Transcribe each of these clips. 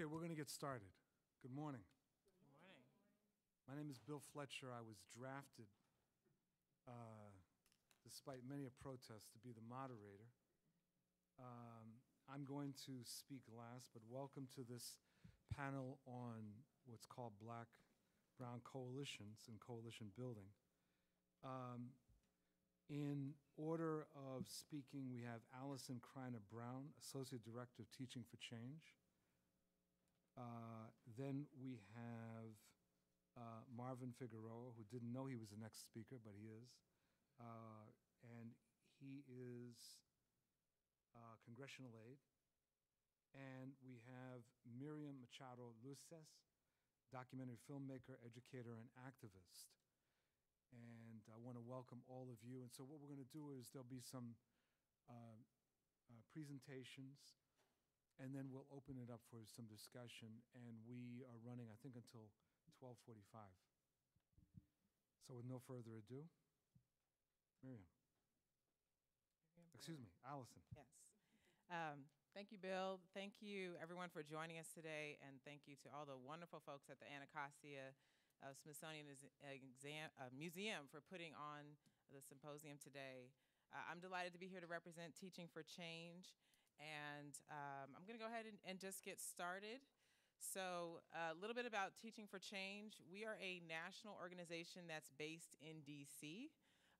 Okay, we're going to get started. Good morning. Good morning. My name is Bill Fletcher. I was drafted, uh, despite many a protest, to be the moderator. Um, I'm going to speak last, but welcome to this panel on what's called Black Brown Coalitions and Coalition Building. Um, in order of speaking, we have Allyson Criner Brown, Associate Director of Teaching for Change. Uh, then we have uh, Marvin Figueroa, who didn't know he was the next speaker, but he is. Uh, and he is uh, congressional aide. And we have Miriam Machado Luces, documentary filmmaker, educator, and activist. And I want to welcome all of you. And so, what we're going to do is there'll be some uh, uh, presentations, and then we'll open it up for some discussion. And we are running, I think, until 12:45. So, with no further ado, Miriam. Excuse me, Allyson. Yes. Um, thank you, Bill. Thank you, everyone, for joining us today, and thank you to all the wonderful folks at the Anacostia uh, Smithsonian is- exam, uh, Museum for putting on the symposium today. Uh, I'm delighted to be here to represent Teaching for Change, and um, I'm going to go ahead and, and just get started. So, a little bit about Teaching for Change. We are a national organization that's based in DC.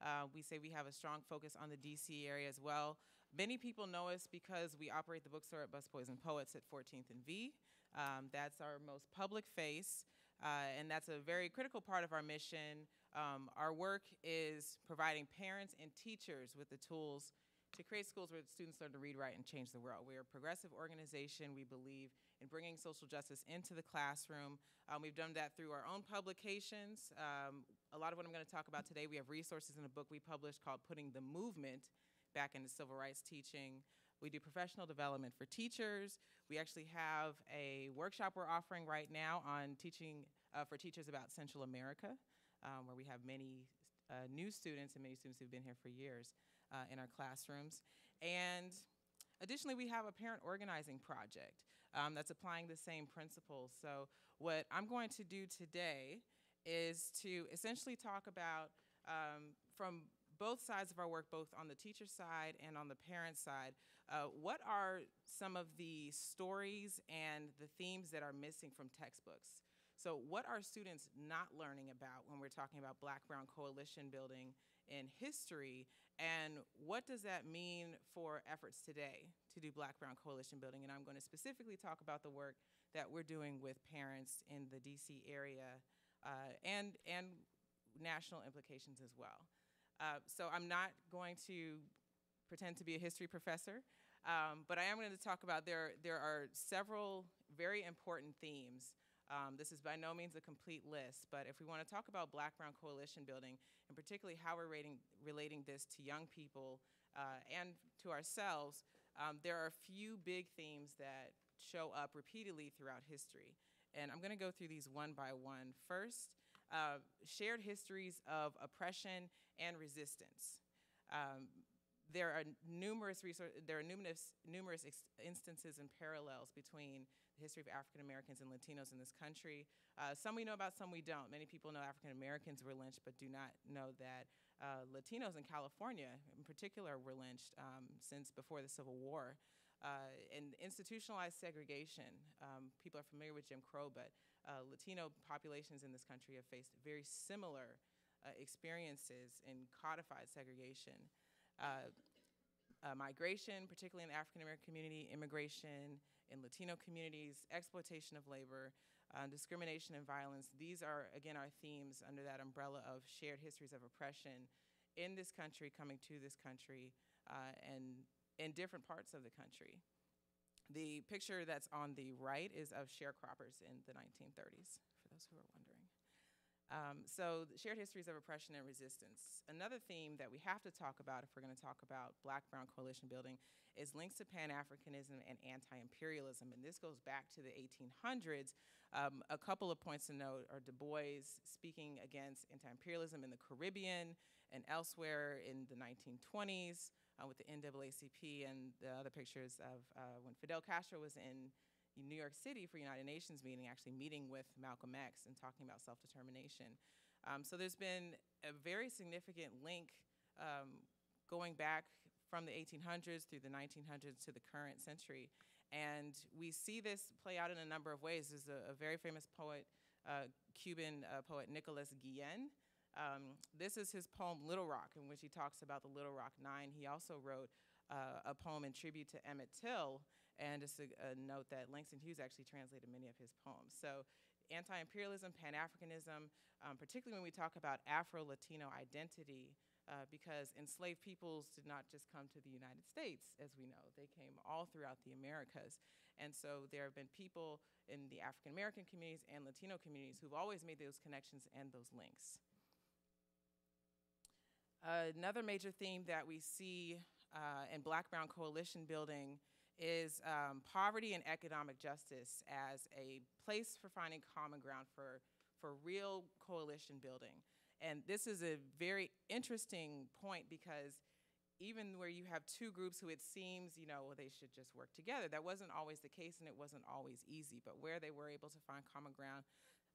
Uh, we say we have a strong focus on the DC area as well. Many people know us because we operate the bookstore at Busboys and Poets at 14th and V. Um, that's our most public face, uh, and that's a very critical part of our mission. Um, our work is providing parents and teachers with the tools to create schools where students learn to read, write, and change the world. We're a progressive organization. We believe in bringing social justice into the classroom. Um, we've done that through our own publications. Um, a lot of what I'm going to talk about today, we have resources in a book we published called Putting the Movement Back into Civil Rights Teaching. We do professional development for teachers. We actually have a workshop we're offering right now on teaching uh, for teachers about Central America, um, where we have many uh, new students and many students who've been here for years uh, in our classrooms. And additionally, we have a parent organizing project um, that's applying the same principles. So, what I'm going to do today is to essentially talk about um, from both sides of our work, both on the teacher side and on the parent side, uh, what are some of the stories and the themes that are missing from textbooks? So, what are students not learning about when we're talking about Black Brown coalition building in history? And what does that mean for efforts today to do Black Brown coalition building? And I'm going to specifically talk about the work that we're doing with parents in the DC area uh, and, and national implications as well. Uh, so, I'm not going to pretend to be a history professor, um, but I am going to talk about there, there are several very important themes um, this is by no means a complete list, but if we want to talk about Black Brown coalition building, and particularly how we're rating, relating this to young people uh, and to ourselves, um, there are a few big themes that show up repeatedly throughout history. And I'm going to go through these one by one. First, uh, shared histories of oppression and resistance. Um, there are numerous there are numerous, numerous instances and parallels between history of African Americans and Latinos in this country. Uh, some we know about, some we don't. Many people know African Americans were lynched, but do not know that uh, Latinos in California, in particular, were lynched um, since before the Civil War. Uh, and institutionalized segregation. Um, people are familiar with Jim Crow, but uh, Latino populations in this country have faced very similar uh, experiences in codified segregation uh, uh, migration, particularly in the African American community, immigration in Latino communities, exploitation of labor, uh, discrimination and violence. These are, again, our themes under that umbrella of shared histories of oppression in this country, coming to this country, uh, and in different parts of the country. The picture that's on the right is of sharecroppers in the 1930s, for those who are wondering. Um, so, shared histories of oppression and resistance. Another theme that we have to talk about if we're going to talk about Black Brown coalition building is links to Pan Africanism and anti imperialism. And this goes back to the 1800s. Um, a couple of points to note are Du Bois speaking against anti imperialism in the Caribbean and elsewhere in the 1920s uh, with the NAACP, and the other pictures of uh, when Fidel Castro was in New York City for United Nations meeting, actually meeting with Malcolm X and talking about self-determination. Um, so there's been a very significant link um, going back from the 1800s through the 1900s to the current century. And we see this play out in a number of ways. There's a, a very famous poet, uh, Cuban uh, poet Nicolas Guillen. Um, this is his poem Little Rock, in which he talks about the Little Rock Nine. He also wrote uh, a poem in tribute to Emmett Till, and just a, a note that Langston Hughes actually translated many of his poems. So anti-imperialism, Pan-Africanism, um, particularly when we talk about Afro-Latino identity, uh, because enslaved peoples did not just come to the United States, as we know. They came all throughout the Americas. And so there have been people in the African American communities and Latino communities who've always made those connections and those links. Uh, another major theme that we see uh, in Black Brown Coalition building is um, poverty and economic justice as a place for finding common ground for, for real coalition building. And this is a very interesting point because even where you have two groups who it seems, you know, well, they should just work together, that wasn't always the case and it wasn't always easy. But where they were able to find common ground,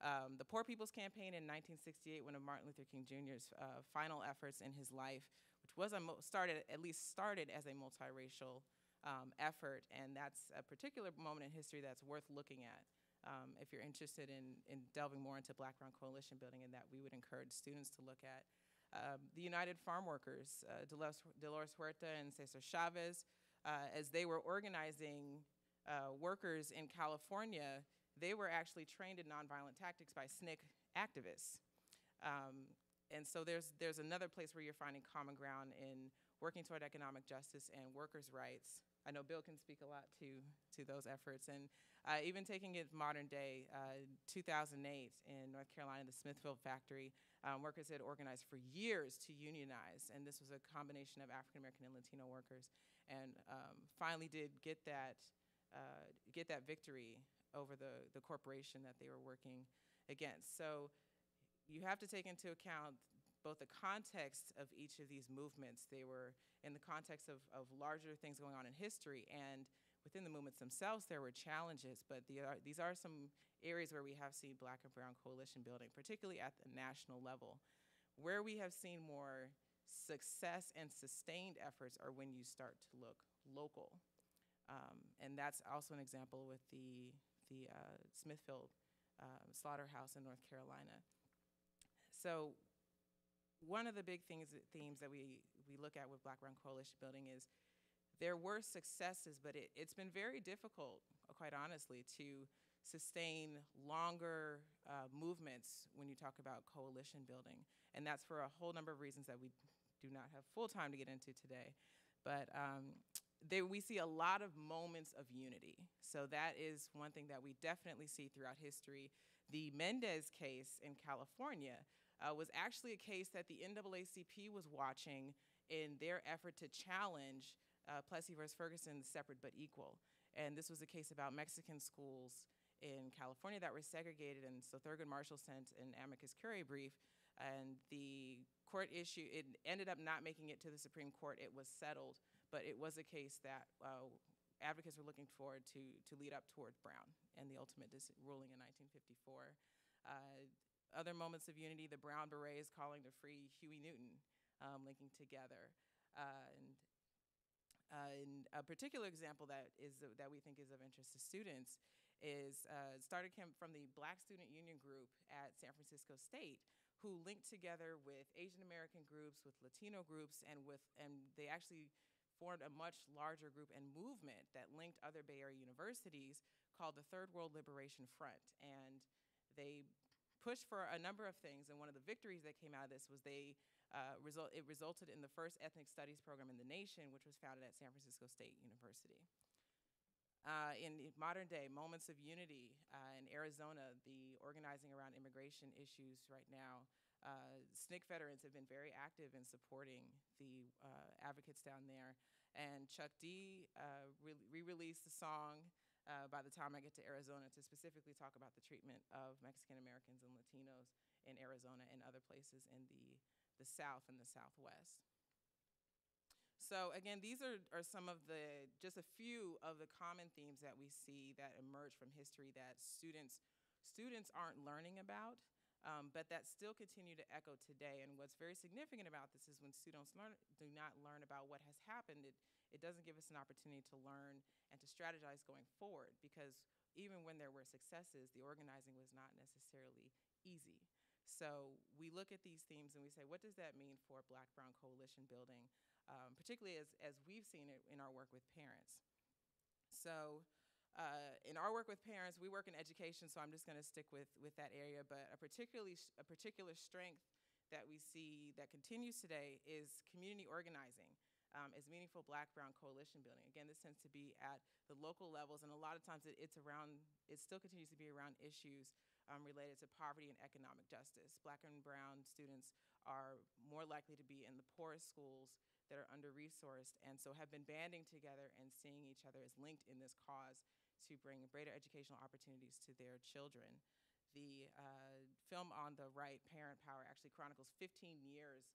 um, the Poor People's Campaign in 1968, one of Martin Luther King Jr.'s uh, final efforts in his life, which was started at least started as a multiracial um, effort, and that's a particular moment in history that's worth looking at um, if you're interested in, in delving more into Black Brown Coalition building and that we would encourage students to look at. Um, the United Farm Workers, uh, Dolores, Dolores, Huerta and Cesar Chavez, uh, as they were organizing uh, workers in California, they were actually trained in nonviolent tactics by SNCC activists. Um, and so there's, there's another place where you're finding common ground in working toward economic justice and workers' rights. I know Bill can speak a lot to, to those efforts. And uh, even taking it modern day, uh, 2008 in North Carolina, the Smithfield factory, um, workers had organized for years to unionize, and this was a combination of African American and Latino workers, and um, finally did get that uh, get that victory over the the corporation that they were working against. So you have to take into account both the context of each of these movements. They were in the context of, of larger things going on in history and within the movements themselves, there were challenges, but the, uh, these are some areas where we have seen black and brown coalition building, particularly at the national level. Where we have seen more success and sustained efforts are when you start to look local. Um, and that's also an example with the, the uh, Smithfield uh, slaughterhouse in North Carolina. So one of the big things, themes that we, we look at with Black Brown Coalition building is there were successes, but it, has been very difficult, quite honestly, to sustain longer uh, movements when you talk about coalition building. And that's for a whole number of reasons that we do not have full time to get into today. But um, there, we see a lot of moments of unity. So that is one thing that we definitely see throughout history. The Mendez case in California uh, was actually a case that the NAACP was watching in their effort to challenge uh, Plessy versus Ferguson, separate but equal. And this was a case about Mexican schools in California that were segregated, and so Thurgood Marshall sent an amicus curiae brief, and the court issue, it ended up not making it to the Supreme Court. It was settled, but it was a case that uh, advocates were looking forward to, to lead up toward Brown and the ultimate ruling in 1954. Uh, other moments of unity, the Brown Berets calling to free Huey Newton, um, linking together. Uh, and uh, and a particular example that is uh, that we think is of interest to students is uh, started from the Black Student Union group at San Francisco State, who linked together with Asian American groups, with Latino groups, and with and they actually formed a much larger group and movement that linked other Bay Area universities called the Third World Liberation Front, and they pushed for a number of things. And one of the victories that came out of this was they uh, result, it resulted in the first ethnic studies program in the nation, which was founded at San Francisco State University. Uh, in modern day, moments of unity uh, in Arizona, the organizing around immigration issues right now, uh, SNCC veterans have been very active in supporting the uh, advocates down there. And Chuck D uh, re-released the song uh, by the time I get to Arizona to specifically talk about the treatment of Mexican Americans and Latinos in Arizona and other places in the the South and the Southwest. So again, these are, are some of the, just a few of the common themes that we see that emerge from history that students, students aren't learning about, um, but that still continue to echo today. And what's very significant about this is when students learn, do not learn about what has happened, it, it doesn't give us an opportunity to learn and to strategize going forward because even when there were successes, the organizing was not necessarily easy. So we look at these themes and we say, what does that mean for Black Brown coalition building, um, particularly as, as we've seen it in our work with parents? So uh, in our work with parents, we work in education, so I'm just going to stick with, with that area. But a particularly a particular strength that we see that continues today is community organizing. Um, as meaningful black brown coalition building. Again, this tends to be at the local levels, and a lot of times it, it's around, it still continues to be around issues um, related to poverty and economic justice. Black and brown students are more likely to be in the poorest schools that are under resourced, and so have been banding together and seeing each other as linked in this cause to bring greater educational opportunities to their children. The uh, film on the right, Parent Power, actually chronicles 15 years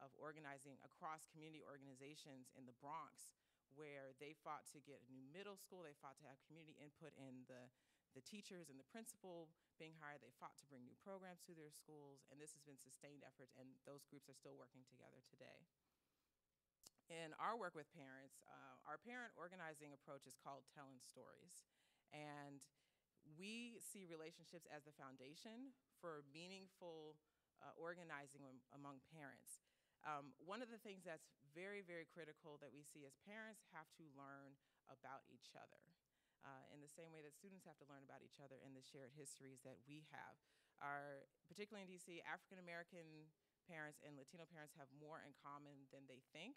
of organizing across community organizations in the Bronx, where they fought to get a new middle school, they fought to have community input in the, the teachers and the principal being hired, they fought to bring new programs to their schools, and this has been sustained efforts, and those groups are still working together today. In our work with parents, uh, our parent organizing approach is called Telling Stories. And we see relationships as the foundation for meaningful uh, organizing among parents. Um, one of the things that's very, very critical that we see as parents have to learn about each other. Uh, in the same way that students have to learn about each other and the shared histories that we have. Our, particularly in DC, African American parents and Latino parents have more in common than they think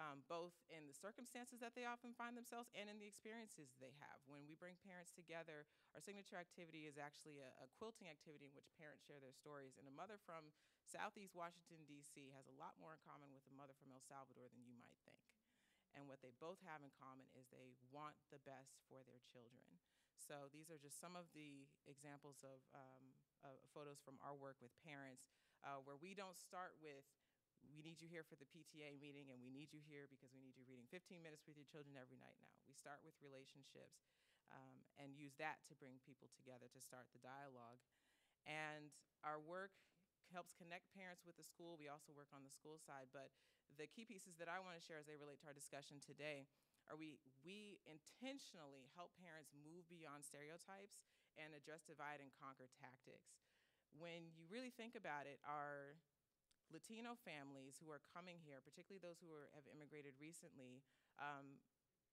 um, both in the circumstances that they often find themselves and in the experiences they have. When we bring parents together, our signature activity is actually a, a quilting activity in which parents share their stories. And a mother from Southeast Washington, D.C. has a lot more in common with a mother from El Salvador than you might think. And what they both have in common is they want the best for their children. So these are just some of the examples of, um, of photos from our work with parents uh, where we don't start with we need you here for the PTA meeting and we need you here because we need you reading 15 minutes with your children every night now. We start with relationships um, and use that to bring people together to start the dialogue. And our work helps connect parents with the school. We also work on the school side, but the key pieces that I want to share as they relate to our discussion today are we, we intentionally help parents move beyond stereotypes and address divide and conquer tactics. When you really think about it, our Latino families who are coming here, particularly those who are, have immigrated recently, um,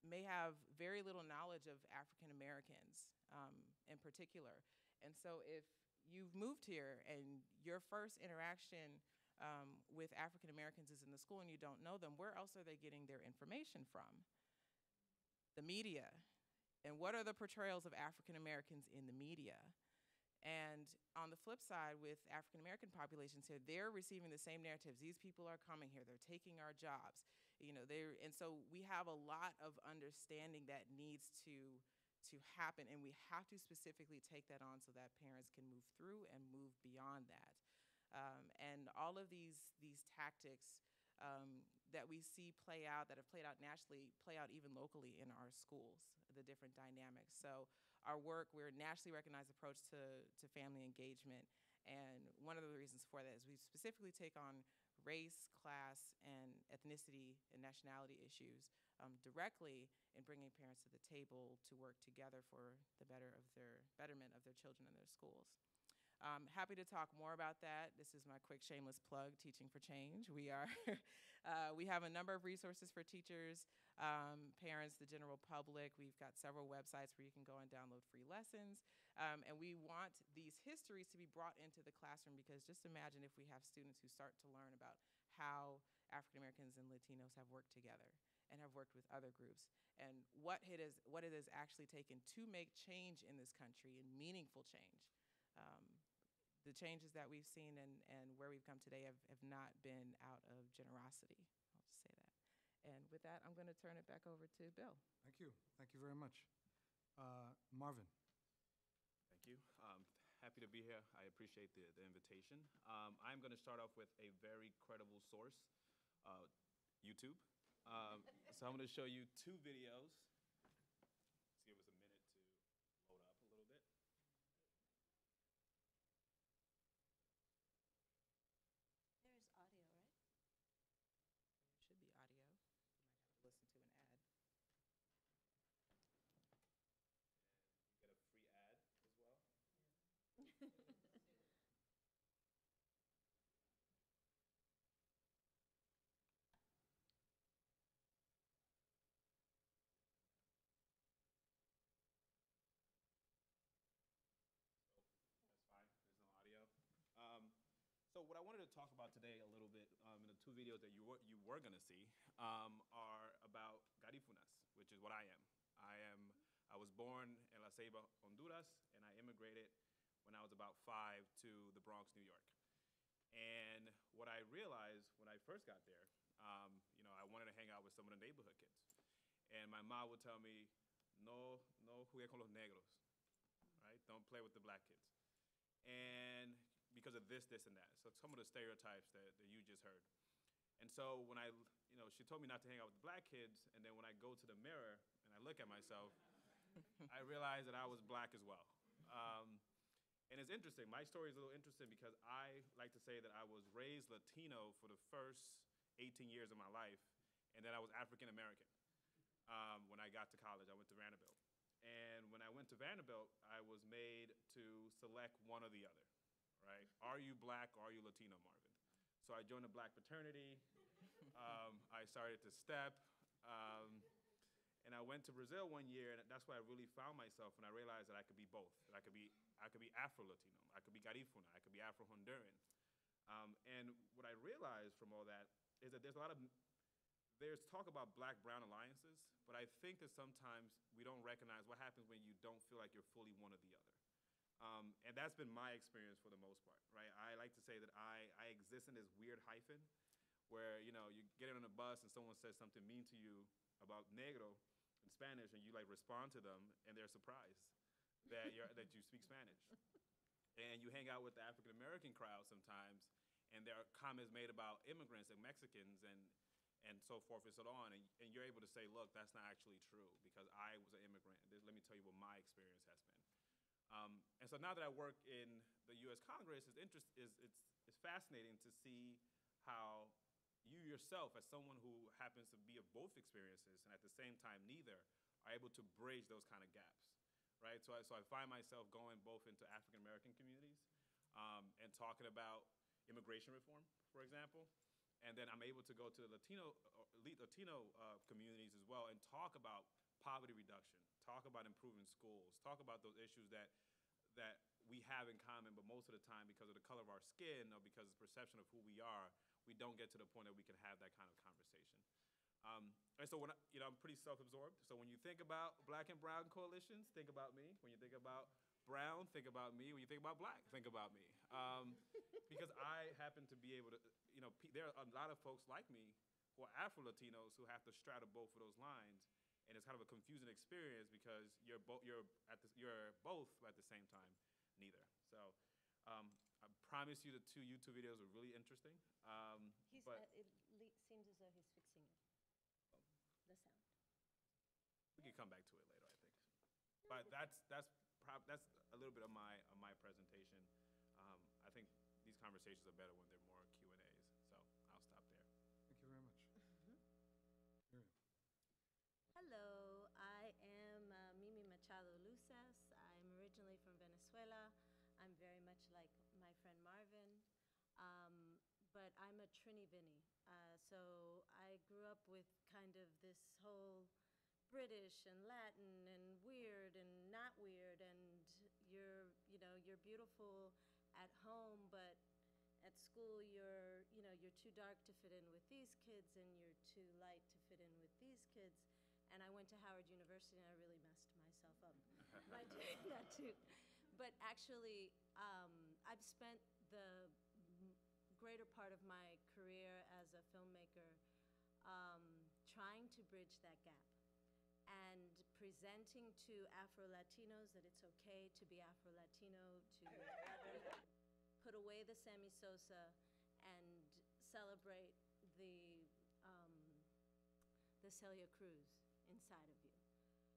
may have very little knowledge of African Americans um, in particular. And so if you've moved here and your first interaction um, with African Americans is in the school and you don't know them, where else are they getting their information from? The media. And what are the portrayals of African Americans in the media? And on the flip side, with African American populations here, they're receiving the same narratives. These people are coming here; they're taking our jobs. You know, they and so we have a lot of understanding that needs to to happen, and we have to specifically take that on so that parents can move through and move beyond that. Um, and all of these these tactics um, that we see play out, that have played out nationally, play out even locally in our schools. The different dynamics. So our work, we're a nationally recognized approach to, to family engagement. And one of the reasons for that is we specifically take on race, class, and ethnicity and nationality issues um, directly in bringing parents to the table to work together for the better of their betterment of their children and their schools. Um, happy to talk more about that. This is my quick shameless plug, Teaching for Change. We are, uh, we have a number of resources for teachers, um, parents, the general public. We've got several websites where you can go and download free lessons. Um, and we want these histories to be brought into the classroom because just imagine if we have students who start to learn about how African Americans and Latinos have worked together and have worked with other groups and what it is what it has actually taken to make change in this country and meaningful change um, the changes that we've seen and, and where we've come today have, have not been out of generosity. I'll just say that. And with that, I'm going to turn it back over to Bill. Thank you. Thank you very much. Uh, Marvin. Thank you. Um, happy to be here. I appreciate the, the invitation. Um, I'm going to start off with a very credible source, uh, YouTube. Um, so I'm going to show you two videos. Let's give us a minute to load up a little bit. There is audio, right? Should be audio. You might have to listen to an ad. We get a free ad as well. That's fine. There's no audio. Um, so what I wanted to talk about today a little bit um, in the two videos that you were, you were going to see um, are about garifunas, which is what I am. I am. I was born in La Ceiba, Honduras, and I immigrated when I was about five to the Bronx, New York. And what I realized when I first got there, um, you know, I wanted to hang out with some of the neighborhood kids. And my mom would tell me, no, no juegue con los negros, right? Don't play with the black kids. And because of this, this, and that. So some of the stereotypes that, that you just heard. And so when I, you know, she told me not to hang out with the black kids, and then when I go to the mirror and I look at myself, I realized that I was black as well. Um, and it's interesting. My story is a little interesting because I like to say that I was raised Latino for the first 18 years of my life, and then I was African American um, when I got to college. I went to Vanderbilt. And when I went to Vanderbilt, I was made to select one or the other, right? Are you black or are you Latino, Marvin? So I joined a black fraternity. Um, I started to step. Um, and I went to Brazil one year, and that's where I really found myself, and I realized that I could be both. That I could be, I could be Afro-Latino, I could be Garifuna, I could be Afro-Honduran. Um, and what I realized from all that is that there's a lot of, there's talk about black-brown alliances, but I think that sometimes we don't recognize what happens when you don't feel like you're fully one or the other. Um, and that's been my experience for the most part, right? I like to say that I, I exist in this weird hyphen where, you know, you get on a bus and someone says something mean to you about negro in Spanish and you like respond to them and they're surprised that, you're, that you speak Spanish. And you hang out with the African American crowd sometimes and there are comments made about immigrants and Mexicans and, and so forth and so on. And, and you're able to say, look, that's not actually true because I was an immigrant. This, let me tell you what my experience has been. Um, and so now that I work in the U.S. Congress, it's, interest, is, it's, it's fascinating to see how you yourself, as someone who happens to be of both experiences and at the same time neither, are able to bridge those kind of gaps, right? So I, so I find myself going both into African American communities um, and talking about immigration reform, for example, and then I'm able to go to the Latino, uh, Latino uh, communities as well and talk about poverty reduction, talk about improving schools, talk about those issues that that we have in common, but most of the time, because of the color of our skin or because of the perception of who we are, we don't get to the point that we can have that kind of conversation. Um, and so when I, you know, I'm pretty self-absorbed. So when you think about black and brown coalitions, think about me. When you think about brown, think about me. When you think about black, think about me. Um, because I happen to be able to, you know, there are a lot of folks like me who are Afro-Latinos who have to straddle both of those lines. And it's kind of a confusing experience because you're, bo- you're, at the, you're both at the same time, neither. So um, I promise you the two YouTube videos are really interesting. Um, He's, but uh, it le- seems as though he's fixing it. The sound. we can come back to it later, I think. But that's, that's, prob- that's a little bit of my, of my presentation. Um, I think these conversations are better when they're more Q and A's, so I'll stop there. Thank you very much. Miriam. Hello, I am uh, Mimi Machado Luces. I'm originally from Venezuela. I'm very much like my friend Marvin, um, but I'm a Trini Vinny. Uh, so I grew up with kind of this whole British and Latin and weird and not weird, and you're, you know, you're beautiful at home, but at school you're, you know, you're too dark to fit in with these kids, and you're too light to fit in with these kids and I went to Howard University and I really messed myself up by doing that too. But actually, um, I've spent the greater part of my career as a filmmaker um, trying to bridge that gap and presenting to Afro Latinos that it's okay to be Afro Latino, to put away the Sammy Sosa and celebrate the um, the Celia Cruz inside of you.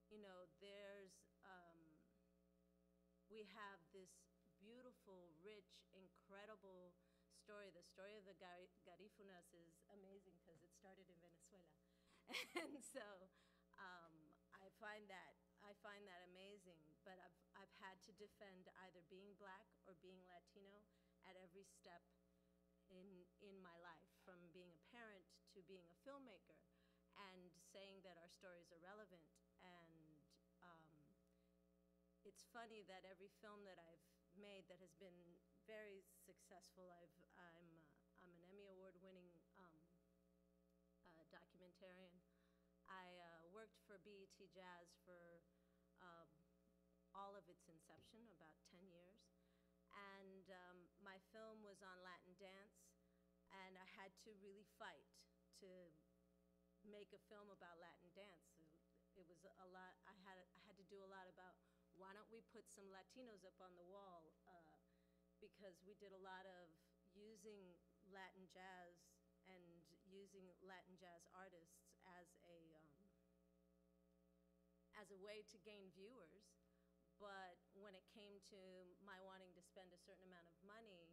You know, there's, um, we have this beautiful, rich, incredible story. The story of the Gar- Garifunas is amazing because it started in Venezuela. and so um, I find that I find that amazing. But I've I've had to defend either being black or being Latino at every step in in my life, from being a parent to being a filmmaker, and saying that our stories are relevant. And um, it's funny that every film that I've made that has been very successful, I've I'm uh, I'm an Emmy award winning um, uh, documentarian. I uh, worked for BET Jazz for um, all of its inception, about 10 years. And um, my film was on Latin dance, and I had to really fight to make a film about Latin dance. It was a lot, I had, I had to do a lot about why don't we put some Latinos up on the wall? Uh, because we did a lot of using Latin jazz using Latin jazz artists as a um, as a way to gain viewers. But when it came to my wanting to spend a certain amount of money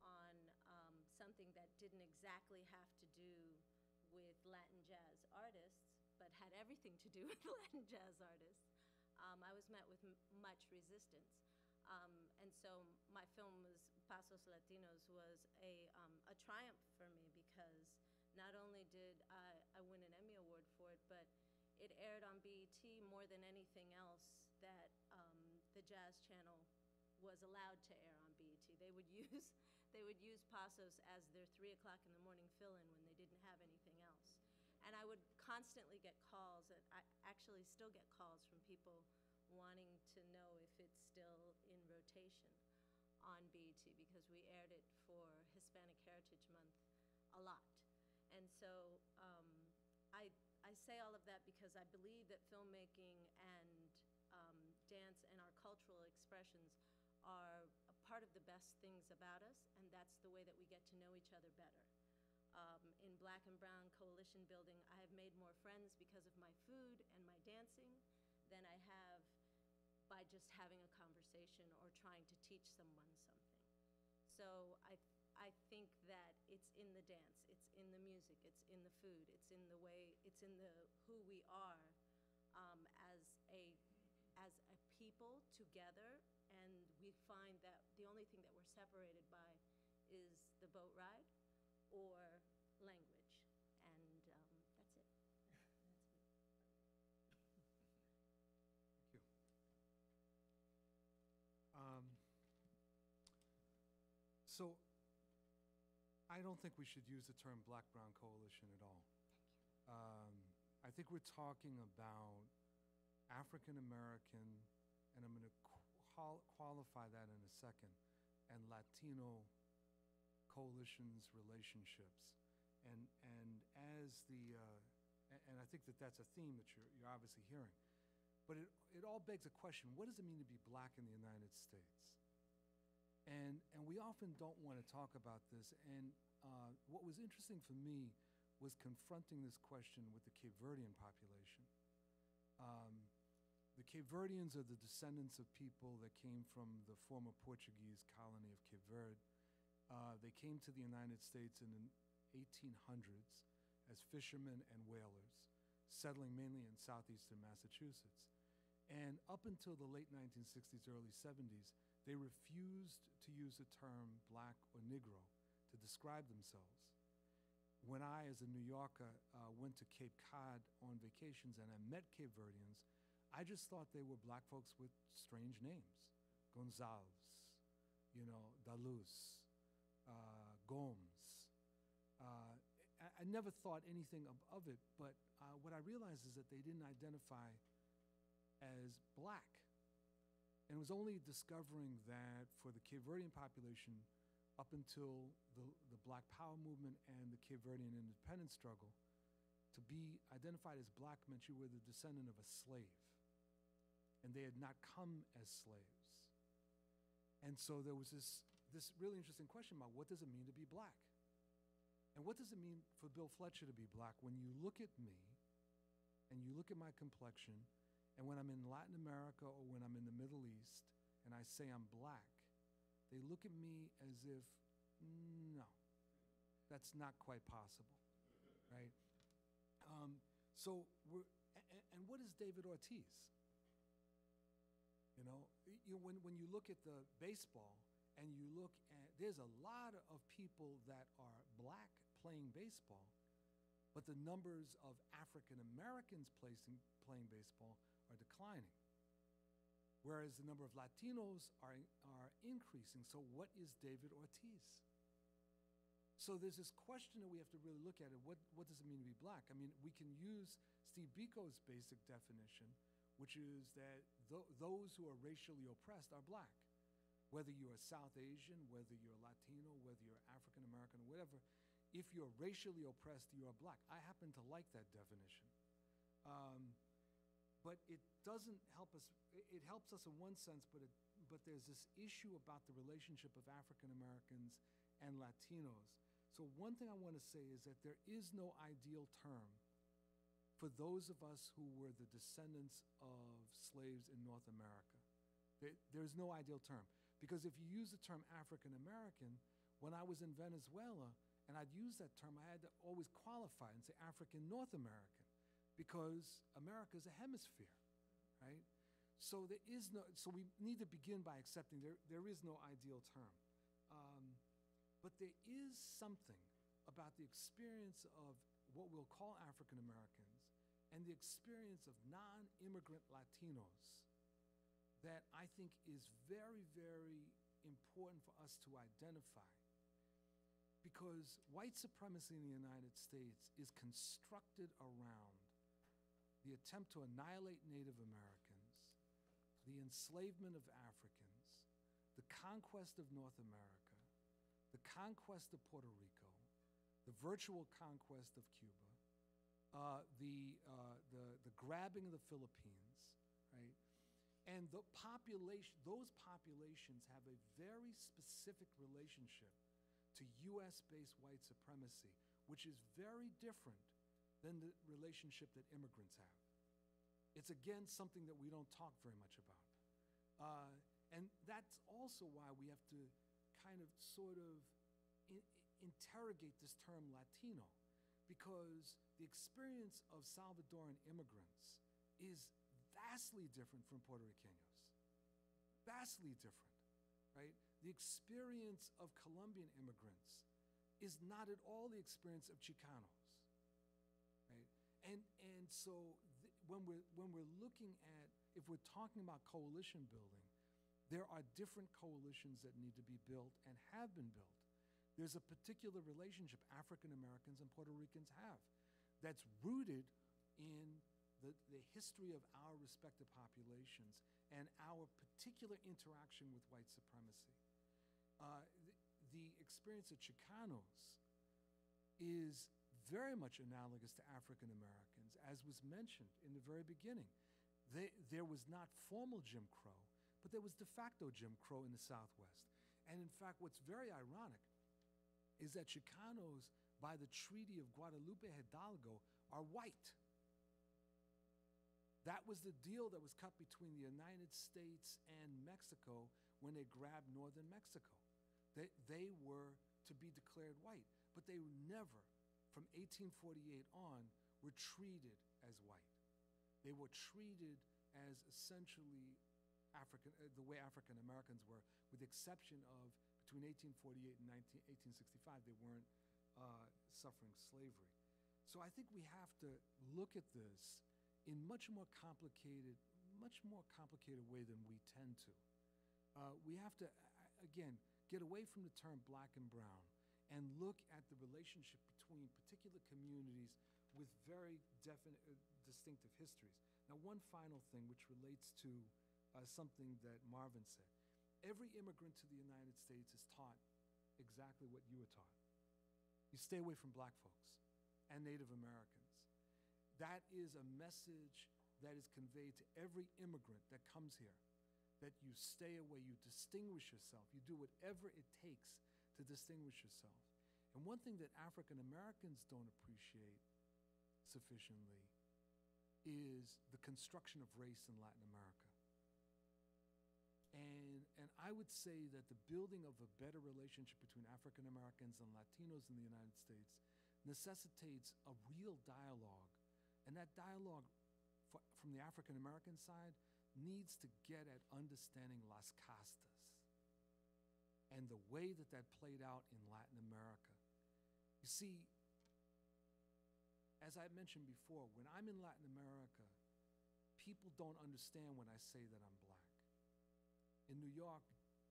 on um, something that didn't exactly have to do with Latin jazz artists, but had everything to do with Latin jazz artists, um, I was met with much resistance. Um, and so my film was Pasos Latinos was a, um, a triumph for me not only did I, I win an Emmy Award for it, but it aired on BET more than anything else that um, the Jazz Channel was allowed to air on BET. They would use they would use Pasos as their three o'clock in the morning fill-in when they didn't have anything else. And I would constantly get calls, and I actually still get calls from people wanting to know if it's still in rotation on BET because we aired it for Hispanic Heritage Month a lot. So um, I, I say all of that because I believe that filmmaking and um, dance and our cultural expressions are a part of the best things about us, and that's the way that we get to know each other better. Um, in Black and Brown Coalition building, I have made more friends because of my food and my dancing than I have by just having a conversation or trying to teach someone something. So I, I think in the food, it's in the way, it's in the who we are um, as a as a people together, and we find that the only thing that we're separated by is the boat ride or language, and um, that's it. Thank you. Um, So, I don't think we should use the term Black-Brown Coalition at all. Um, I think we're talking about African-American, and I'm going to qualify that in a second, and Latino coalitions, relationships. And, and as the, uh, and I think that that's a theme that you're, you're obviously hearing. But it, it all begs a question, what does it mean to be black in the United States? And, and we often don't want to talk about this. And uh, what was interesting for me was confronting this question with the Cape Verdean population. Um, the Cape Verdeans are the descendants of people that came from the former Portuguese colony of Cape Verde. Uh, they came to the United States in the 1800s as fishermen and whalers, settling mainly in southeastern Massachusetts. And up until the late 1960s, early 70s, they refused to use the term black or Negro to describe themselves. When I, as a New Yorker, uh, went to Cape Cod on vacations and I met Cape Verdeans, I just thought they were black folks with strange names. Gonzalez, you know, Dalus, uh, Gomes. Uh, I, I never thought anything of, of it, but uh, what I realized is that they didn't identify as black. And it was only discovering that for the Cape Verdean population, up until the, the Black Power movement and the Cape Verdean independence struggle, to be identified as black meant you were the descendant of a slave. And they had not come as slaves. And so there was this, this really interesting question about what does it mean to be black? And what does it mean for Bill Fletcher to be black? When you look at me, and you look at my complexion, and when I'm in Latin America or when I'm in the Middle East and I say I'm black, they look at me as if, no, that's not quite possible, right? Um, so we're, and, what is David Ortiz? You know, you, when, when you look at the baseball and you look at, there's a lot of people that are black playing baseball, but the numbers of African Americans placing, playing baseball are declining. Whereas the number of Latinos are, are increasing. So, what is David Ortiz? So, there's this question that we have to really look at it. What, what does it mean to be black? I mean, we can use Steve Biko's basic definition, which is that tho- those who are racially oppressed are black. Whether you're South Asian, whether you're Latino, whether you're African American, whatever, if you're racially oppressed, you are black. I happen to like that definition. Um, but it doesn't help us. It, helps us in one sense, but it, but there's this issue about the relationship of African Americans and Latinos. So one thing I want to say is that there is no ideal term for those of us who were the descendants of slaves in North America. There, there's no ideal term because if you use the term African American, when I was in Venezuela and I'd use that term, I had to always qualify and say African North American because America is a hemisphere, right? So there is no. So we need to begin by accepting there there is no ideal term, um, but there is something about the experience of what we'll call African Americans and the experience of non-immigrant Latinos that I think is very very important for us to identify because white supremacy in the United States is constructed around the attempt to annihilate Native Americans, the enslavement of Africans, the conquest of North America, the conquest of Puerto Rico, the virtual conquest of Cuba, uh, the, uh, the, the grabbing of the Philippines, right? And the population, those populations have a very specific relationship to US based white supremacy, which is very different than the relationship that immigrants have. It's again something that we don't talk very much about. Uh, and that's also why we have to kind of sort of in, interrogate this term Latino, because the experience of Salvadoran immigrants is vastly different from Puerto Ricanos. Vastly different, right? The experience of Colombian immigrants is not at all the experience of Chicanos? And and so th- when we're when we're looking at if we're talking about coalition building, there are different coalitions that need to be built and have been built. There's a particular relationship African Americans and Puerto Ricans have that's rooted in the, the history of our respective populations and our particular interaction with white supremacy. Uh, the, the experience of Chicanos is very much analogous to African Americans, as was mentioned in the very beginning. They, there was not formal Jim Crow, but there was de facto Jim Crow in the Southwest. And in fact, what's very ironic is that Chicanos, by the Treaty of Guadalupe Hidalgo, are white. That was the deal that was cut between the United States and Mexico when they grabbed northern Mexico. They, they were to be declared white, but they never, from 1848 on, were treated as white. They were treated as essentially African, uh, the way African Americans were, with the exception of between 1848 and 19, 1865, they weren't uh, suffering slavery. So I think we have to look at this in much more complicated, much more complicated way than we tend to. Uh, we have to, again, get away from the term black and brown and look at the relationship between particular communities with very definite, uh, distinctive histories. Now, one final thing which relates to uh, something that Marvin said. Every immigrant to the United States is taught exactly what you were taught. You stay away from black folks and Native Americans. That is a message that is conveyed to every immigrant that comes here that you stay away, you distinguish yourself, you do whatever it takes to distinguish yourself. And one thing that African Americans don't appreciate sufficiently is the construction of race in Latin America. And, and I would say that the building of a better relationship between African Americans and Latinos in the United States necessitates a real dialogue. And that dialogue fr- from the African American side needs to get at understanding Las Castas and the way that that played out in Latin America. You see, as I mentioned before, when I'm in Latin America, people don't understand when I say that I'm black. In New York,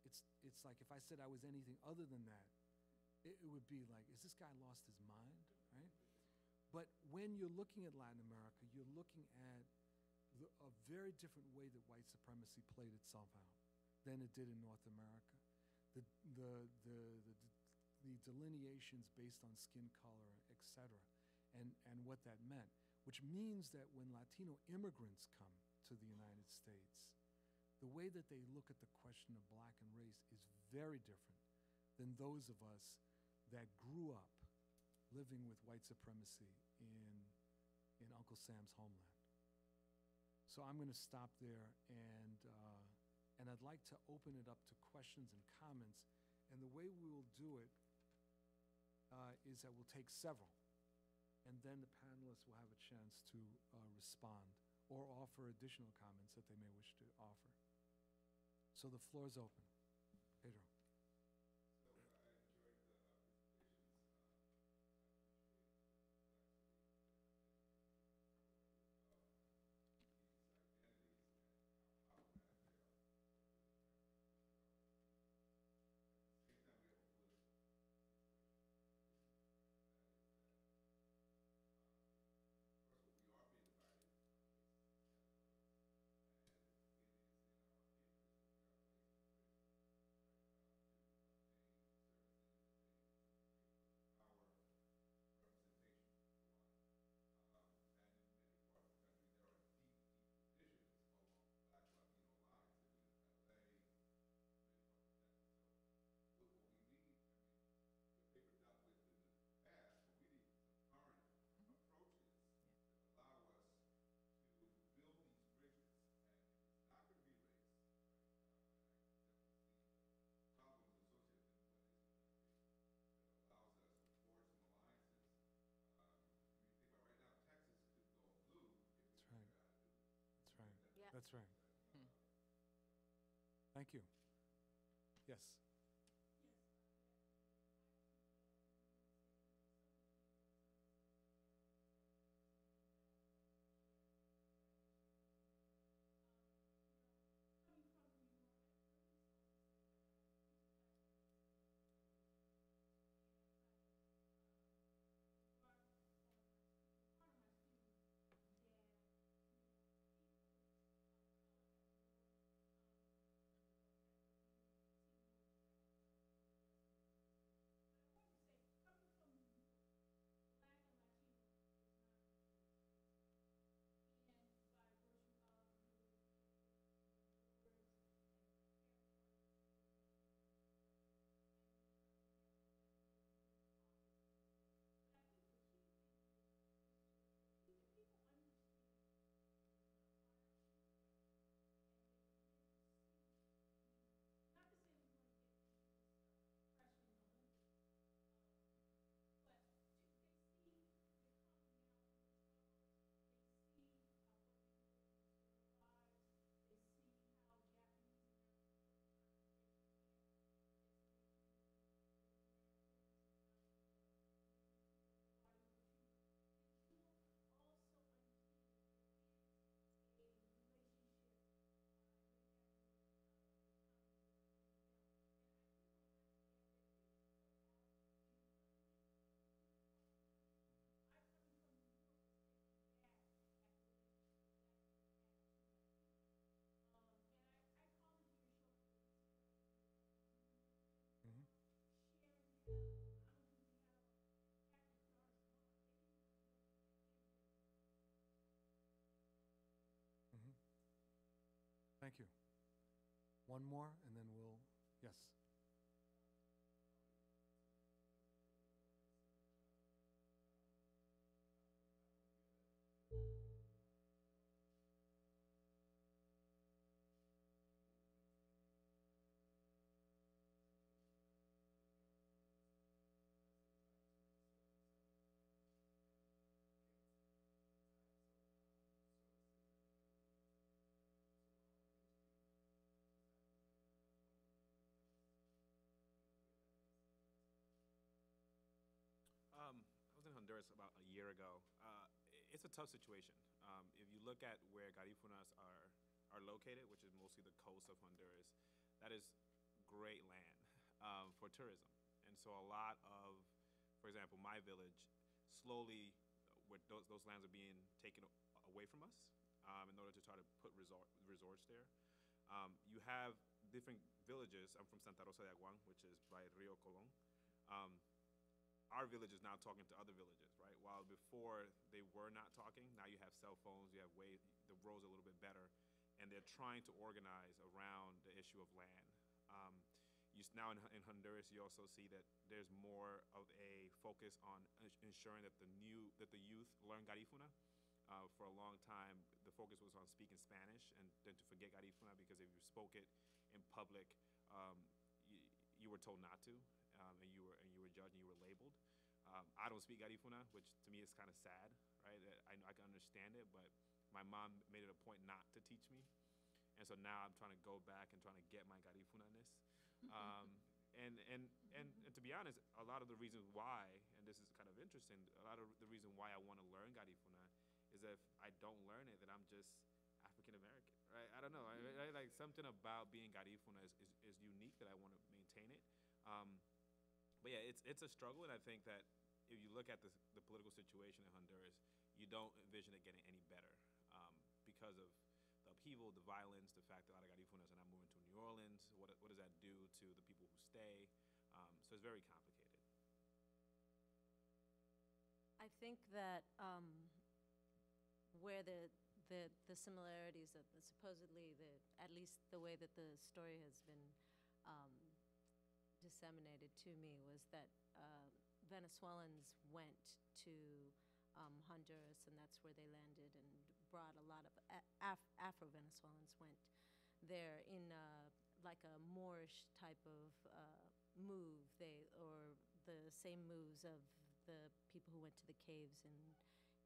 it's, it's like if I said I was anything other than that, it, it would be like, is this guy lost his mind, right? But when you're looking at Latin America, you're looking at the, a very different way that white supremacy played itself out than it did in North America. The, the, the, the, the delineations based on skin color, et cetera, and, and what that meant, which means that when Latino immigrants come to the United States, the way that they look at the question of black and race is very different than those of us that grew up living with white supremacy in, in Uncle Sam's homeland. So I'm going to stop there, and, uh, and I'd like to open it up to questions and comments. And the way we will do it uh, is that we'll take several, and then the panelists will have a chance to uh, respond or offer additional comments that they may wish to offer. So the floor is open. That's right. Hmm. Thank you. Yes. Thank you. One more, and then we'll, yes. Honduras about a year ago. Uh, it's a tough situation. Um, if you look at where Garifunas are are located, which is mostly the coast of Honduras, that is great land um, for tourism. And so a lot of, for example, my village, slowly, those, those lands are being taken away from us um, in order to try to put resort, resorts there. Um, you have different villages. I'm from Santa Rosa de Aguan, which is by Rio Colon. Um, our village is now talking to other villages, right? While before they were not talking, now you have cell phones, you have way, the roads are a little bit better, and they're trying to organize around the issue of land. Um, you, now in, in Honduras, you also see that there's more of a focus on ensuring that the new that the youth learn Garifuna. Uh, for a long time, the focus was on speaking Spanish, and then to forget Garifuna because if you spoke it in public, um, you, you were told not to, um, and you were and you were judged and you were labeled. Um, I don't speak Garifuna, which to me is kind of sad, right? That I, I can understand it, but my mom made it a point not to teach me, and so now I'm trying to go back and trying to get my Garifuna-ness. Um, and, and, and, and to be honest, a lot of the reasons why, and this is kind of interesting, a lot of the reason why I want to learn Garifuna is if I don't learn it, then I'm just African American, right? I don't know. I, I, like something about being Garifuna is, is, is unique that I want to maintain it. Um, but yeah, it's, it's a struggle, and I think that if you look at the, the political situation in Honduras, you don't envision it getting any better um, because of the upheaval, the violence, the fact that a lot of Garifunas are not moving to New Orleans. What, what does that do to the people who stay? Um, so it's very complicated. I think that um, where the, the the similarities the supposedly the at least the way that the story has been um, disseminated to me was that uh, Venezuelans went to um, Honduras and that's where they landed and brought a lot of Af- Afro-Venezuelans went there in like a Moorish type of uh, move. They or the same moves of the people who went to the caves in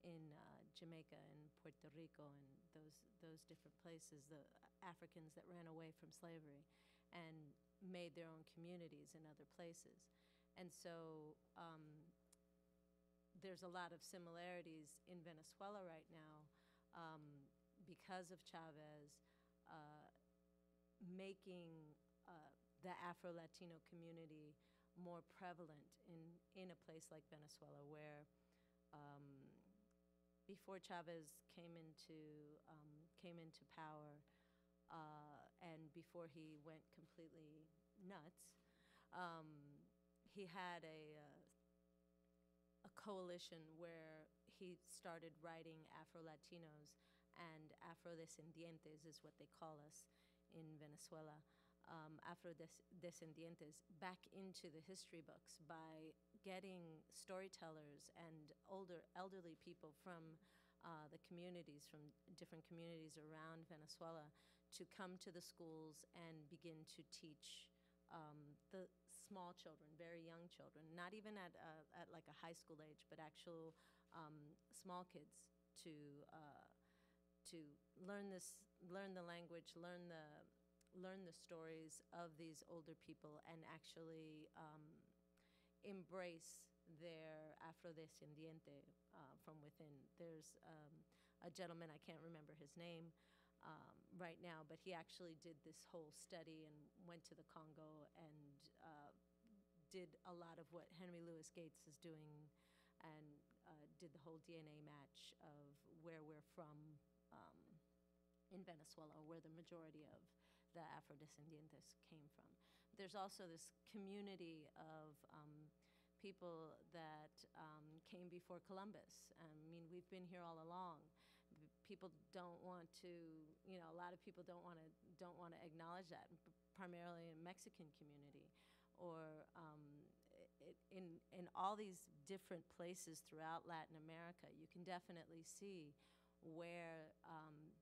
in uh, Jamaica and Puerto Rico and those those different places. The Africans that ran away from slavery and made their own communities in other places, and so. Um, there's a lot of similarities in Venezuela right now um, because of Chavez uh, making uh, the Afro Latino community more prevalent in, in a place like Venezuela, where um, before Chavez came into, um, came into power uh, and before he went completely nuts, um, he had a, uh, a coalition where he started writing Afro Latinos and Afrodescendientes is what they call us in Venezuela. Um, Afrodescendientes back into the history books by getting storytellers and older elderly people from uh, the communities, from different communities around Venezuela, to come to the schools and begin to teach um, the small children, very young children, not even at, uh, at like a high school age, but actual um, small kids to uh, to learn this, learn the language, learn the learn the stories of these older people, and actually um, embrace their afrodescendiente uh, from within. There's um, a gentleman I can't remember his name um, right now, but he actually did this whole study and went to the Congo and uh, did a lot of what Henry Louis Gates is doing and uh, did the whole DNA match of where we're from um, in Venezuela, where the majority of the Afrodescendientes came from. There's also this community of um, people that um, came before Columbus. I mean, we've been here all along. People don't want to, you know, a lot of people don't want to don't want to acknowledge that, primarily in Mexican community, or um, i- in in all these different places throughout Latin America. You can definitely see where um,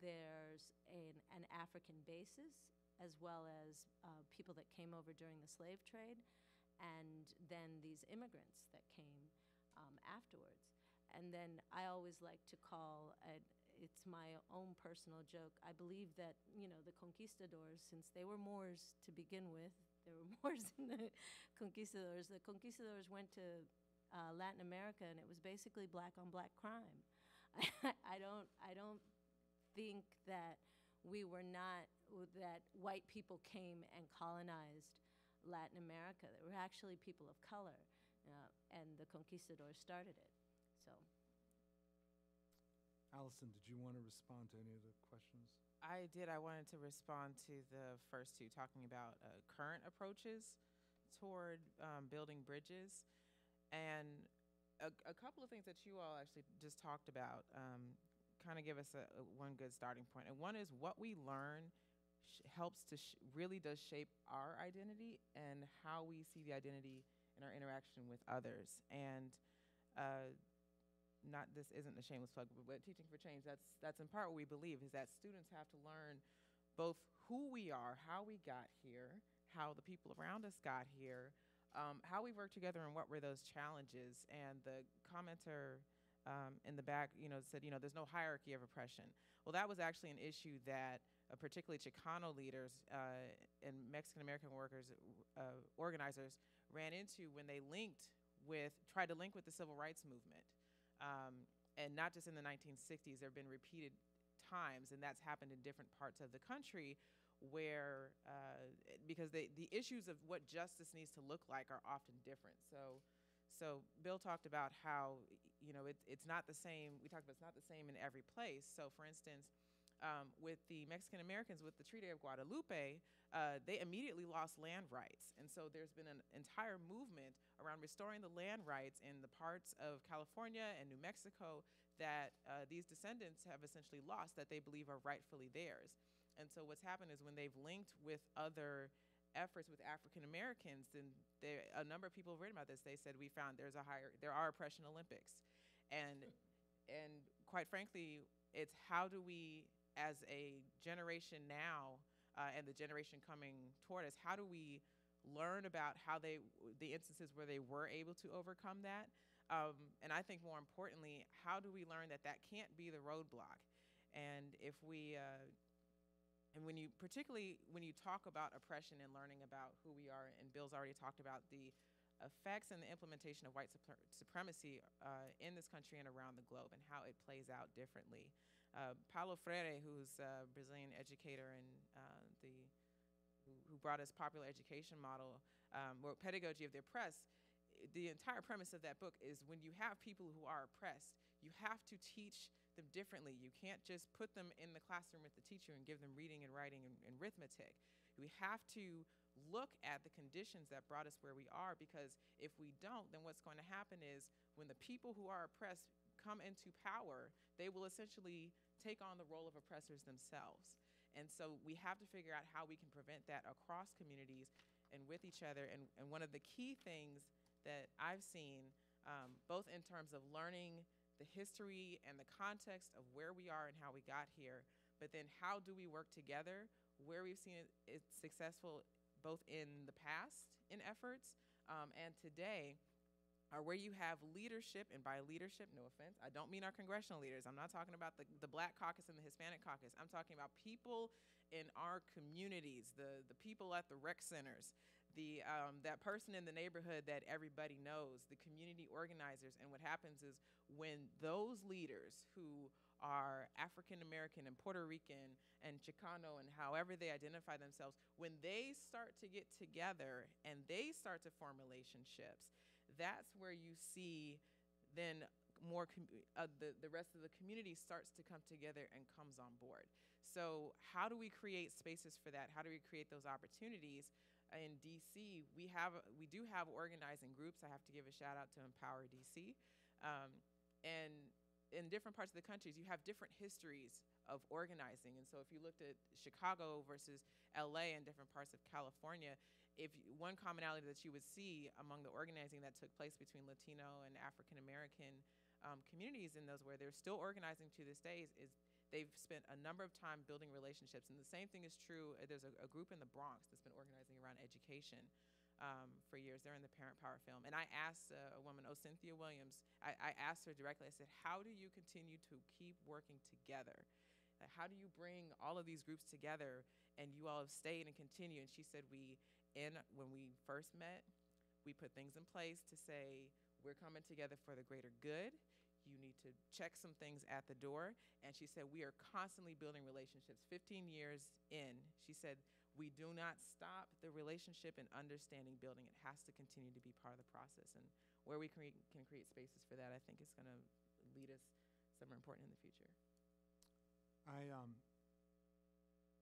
there's an, an African basis as well as uh, people that came over during the slave trade and then these immigrants that came um, afterwards. And then I always like to call it, it's my own personal joke. I believe that, you know, the conquistadors, since they were Moors to begin with, there were Moors in the conquistadors. The conquistadors went to uh, Latin America, and it was basically black on black crime. I don't, I don't think that we were not, that white people came and colonized Latin America. There were actually people of color, uh, and the conquistadors started it. So, Allyson, did you want to respond to any of the questions? I did. I wanted to respond to the first two, talking about uh, current approaches toward um, building bridges, and a, a couple of things that you all actually just talked about um, kind of give us a, a one good starting point. And one is what we learn helps to really does shape our identity and how we see the identity in our interaction with others. And uh, not this isn't a shameless plug, but, teaching for change. That's that's in part what we believe is that students have to learn both who we are, how we got here, how the people around us got here, um, how we worked together, and what were those challenges. And the commenter um, in the back, you know, said, you know, there's no hierarchy of oppression. Well, that was actually an issue that uh, particularly Chicano leaders uh, and Mexican American workers, uh, organizers ran into when they linked with, tried to link with the civil rights movement. Um, and not just in the 1960s, there have been repeated times, and that's happened in different parts of the country where, uh, because they, the issues of what justice needs to look like are often different. So, so Bill talked about how, you know, it, it's not the same, we talked about it's not the same in every place. So, for instance, um, with the Mexican Americans with the Treaty of Guadalupe, uh, they immediately lost land rights. And so there's been an entire movement around restoring the land rights in the parts of California and New Mexico that uh, these descendants have essentially lost that they believe are rightfully theirs. And so what's happened is when they've linked with other efforts with African Americans, then there, a number of people have written about this. They said we found there's a higher, there are oppression Olympics, and and quite frankly, it's how do we, as a generation now, uh, and the generation coming toward us, how do we learn about how they, the instances where they were able to overcome that? Um, and I think more importantly, how do we learn that that can't be the roadblock? And if we, uh, and when you, particularly when you talk about oppression and learning about who we are, and Bill's already talked about the effects and the implementation of white supremacy uh, in this country and around the globe and how it plays out differently. Uh, Paulo Freire, who's a Brazilian educator and uh, the who, who brought us popular education model um, or pedagogy of the oppressed, the entire premise of that book is when you have people who are oppressed, you have to teach them differently. You can't just put them in the classroom with the teacher and give them reading and writing and, and arithmetic. We have to look at the conditions that brought us where we are because if we don't, then what's going to happen is when the people who are oppressed come into power, they will essentially take on the role of oppressors themselves. And so we have to figure out how we can prevent that across communities and with each other. And, and one of the key things that I've seen, um, both in terms of learning the history and the context of where we are and how we got here, but then how do we work together where we've seen it, successful both in the past in efforts um, and today are where you have leadership, and by leadership, no offense, I don't mean our congressional leaders. I'm not talking about the, the Black Caucus and the Hispanic Caucus. I'm talking about people in our communities, the, the people at the rec centers, the, um, that person in the neighborhood that everybody knows, the community organizers. And what happens is when those leaders who are African American and Puerto Rican and Chicano and however they identify themselves, when they start to get together and they start to form relationships, that's where you see then more uh, the, the rest of the community starts to come together and comes on board. So how do we create spaces for that? How do we create those opportunities? In DC, we have we do have organizing groups. I have to give a shout out to Empower DC, um, and in different parts of the countries, you have different histories of organizing. And so, if you looked at Chicago versus LA and different parts of California, if one commonality that you would see among the organizing that took place between Latino and African American um, communities in those where they're still organizing to this day is they've spent a number of time building relationships. And the same thing is true. uh, There's a, a group in the Bronx that's been organizing around education um, for years. They're in the Parent Power film. And I asked uh, a woman, oh, Cynthia Williams, I, I asked her directly, I said, how do you continue to keep working together? Uh, How do you bring all of these groups together and you all have stayed and continue? And she said, we, in, when we first met, We put things in place to say, we're coming together for the greater good. You need to check some things at the door. And she said, we are constantly building relationships. 15 years in, she said, we do not stop the relationship and understanding building. It has to continue to be part of the process. And where we can, can create spaces for that, I think is going to lead us somewhere important in the future. I, um,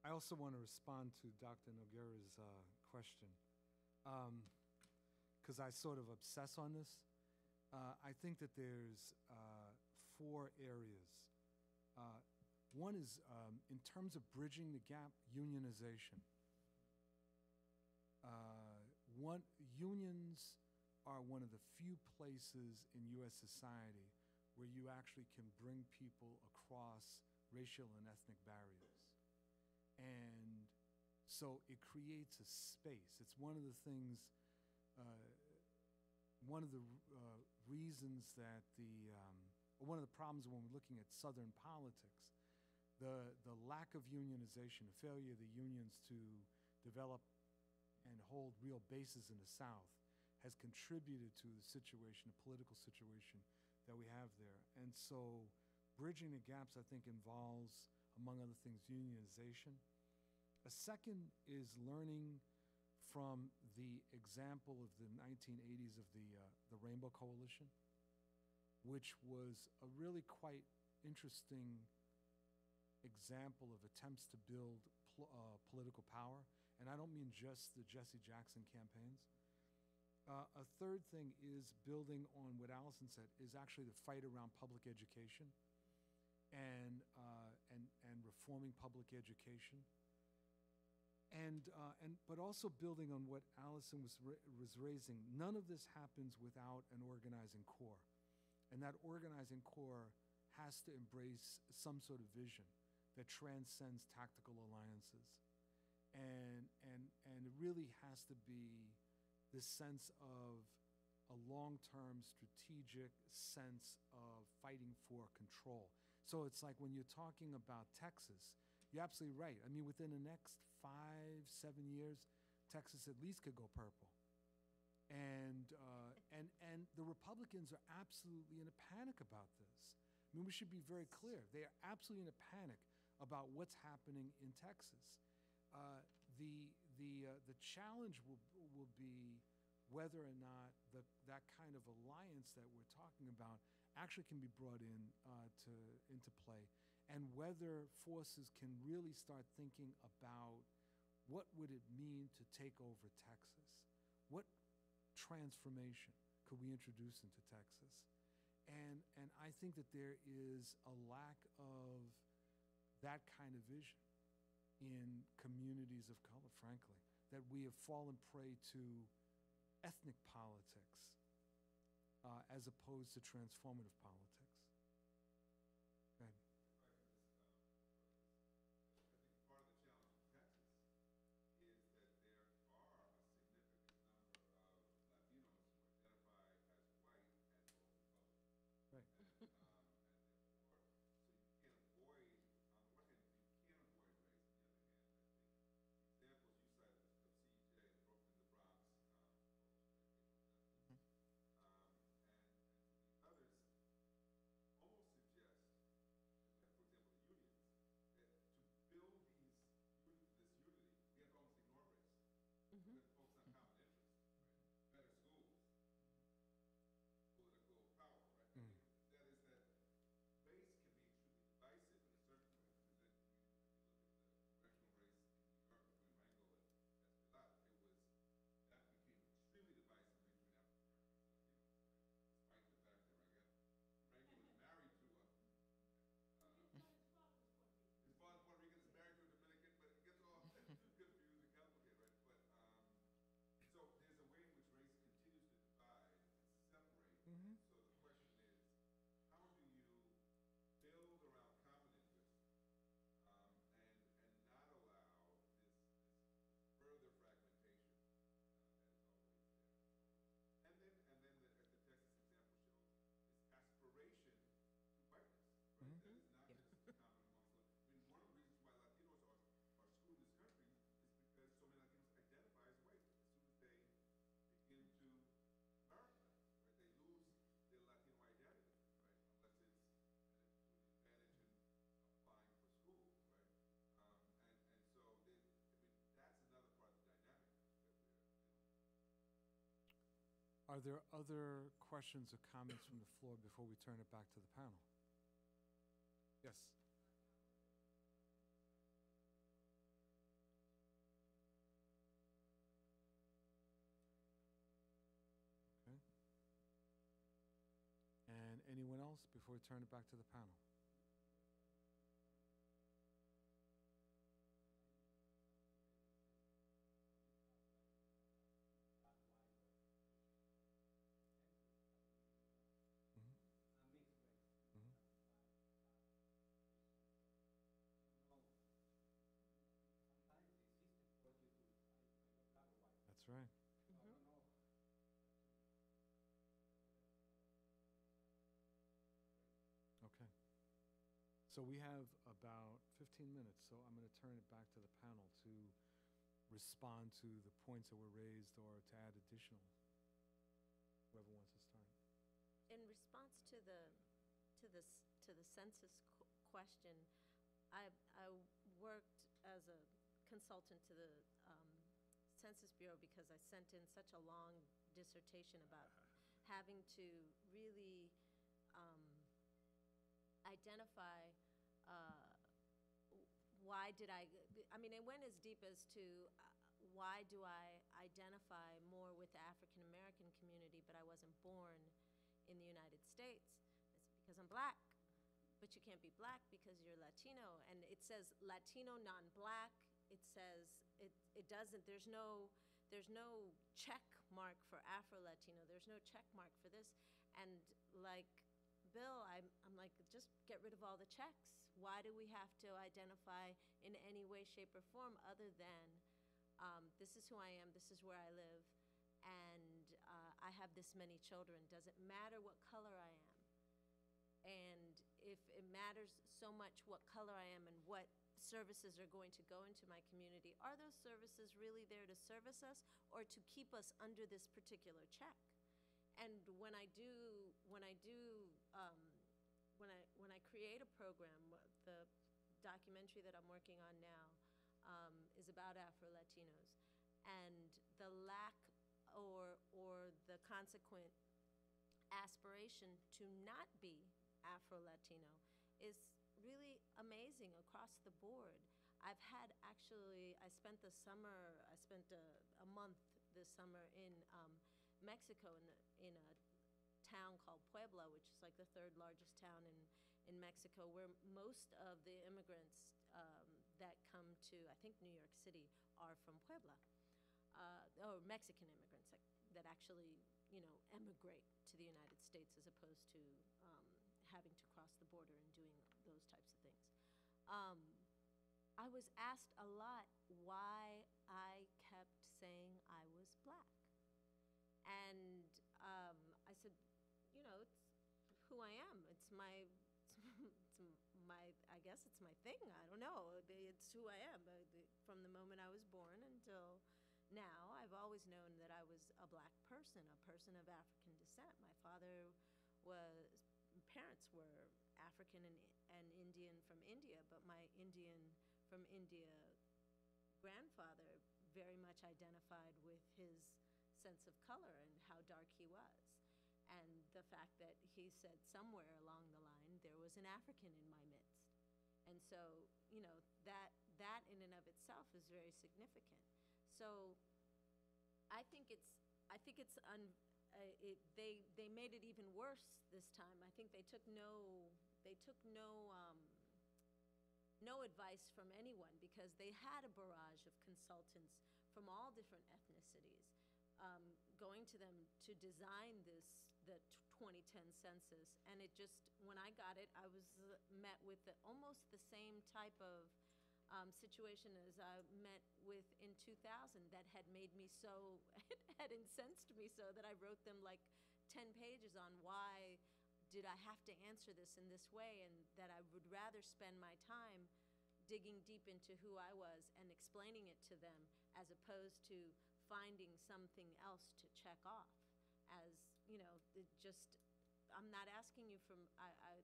I also want to respond to Dr. Noguera's uh, question, because I sort of obsess on this. Uh, I think that there's uh, four areas. Uh, one is um, in terms of bridging the gap, unionization. Uh, one unions are one of the few places in U.S. society where you actually can bring people across racial and ethnic barriers. And so it creates a space. It's one of the things, uh, one of the uh, reasons that the, um, one of the problems when we're looking at Southern politics, the, the lack of unionization, the failure of the unions to develop and hold real bases in the South has contributed to the situation, the political situation that we have there. And so bridging the gaps, I think, involves, among other things, unionization. A second is learning from the example of the 1980s of the, uh, the Rainbow Coalition, which was a really quite interesting example of attempts to build uh, political power. And I don't mean just the Jesse Jackson campaigns. Uh, a third thing is building on what Allyson said is actually the fight around public education and, uh, reforming public education. And, uh, and, but also building on what Allyson was, ra- was raising. None of this happens without an organizing core. And that organizing core has to embrace some sort of vision that transcends tactical alliances. And, and, and it really has to be this sense of a long-term strategic sense of fighting for control. So it's like when you're talking about Texas, you're absolutely right. I mean, within the next five, seven years, Texas at least could go purple. And, uh, and, and the Republicans are absolutely in a panic about this. I mean, we should be very clear. They are absolutely in a panic about what's happening in Texas. Uh, the, the, uh, the challenge will, will be whether or not the, that kind of alliance that we're talking about actually can be brought in uh, to, into play, and whether forces can really start thinking about what would it mean to take over Texas? What transformation could we introduce into Texas? And, and I think that there is a lack of that kind of vision in communities of color, frankly, that we have fallen prey to ethnic politics uh, as opposed to transformative politics. Are there other questions or comments from the floor before we turn it back to the panel? Yes. Okay. And anyone else before we turn it back to the panel? So we have about 15 minutes, so I'm going to turn it back to the panel to respond to the points that were raised or to add additional. Whoever wants to start. In response to the, to the, to the census qu- question, I, I worked as a consultant to the um, Census Bureau because I sent in such a long dissertation about having to really um, identify uh, why did I, I mean, it went as deep as to uh, why do I identify more with the African American community, but I wasn't born in the United States? It's because I'm black. But you can't be black because you're Latino. And it says Latino, non black. It says, it, it doesn't, there's no, there's no check mark for Afro Latino. There's no check mark for this. And like Bill, I'm, I'm like, just get rid of all the checks. Why do we have to identify in any way, shape, or form other than um, this is who I am, this is where I live, and uh, I have this many children? Does it matter what color I am? And if it matters so much what color I am and what services are going to go into my community, are those services really there to service us or to keep us under this particular check? And when I do, when I do, um, when I when I create a program, the documentary that I'm working on now um, is about Afro Latinos, and the lack or or the consequent aspiration to not be Afro Latino is really amazing across the board. I've had actually, I spent the summer, I spent a, a month this summer in um, Mexico in, the, in a town called Puebla, which is like the third largest town in, in Mexico, where most of the immigrants um, that come to, I think, New York City are from Puebla, uh, or Mexican immigrants that, that actually, you know, emigrate to the United States as opposed to um, having to cross the border and doing those types of things. Um, I was asked a lot why I don't know. It's who I am. From the moment I was born until now, I've always known that I was a black person, a person of African descent. My father was, parents were African and, and Indian from India, but my Indian from India grandfather very much identified with his sense of color and how dark he was. And the fact that he said somewhere along the line there was an African in my midst. And so, you know, that that in and of itself is very significant. So I think it's I think it's un, uh, it, they they made it even worse this time. I think they took no they took no um, no advice from anyone because they had a barrage of consultants from all different ethnicities um, going to them to design this the 2010 census and it just when i got it i was uh, met with the, almost the same type of um, situation as i met with in 2000 that had made me so had incensed me so that i wrote them like 10 pages on why did I have to answer this in this way, and that I would rather spend my time digging deep into who I was and explaining it to them as opposed to finding something else to check off. As you know, it just I'm not asking you from I, I,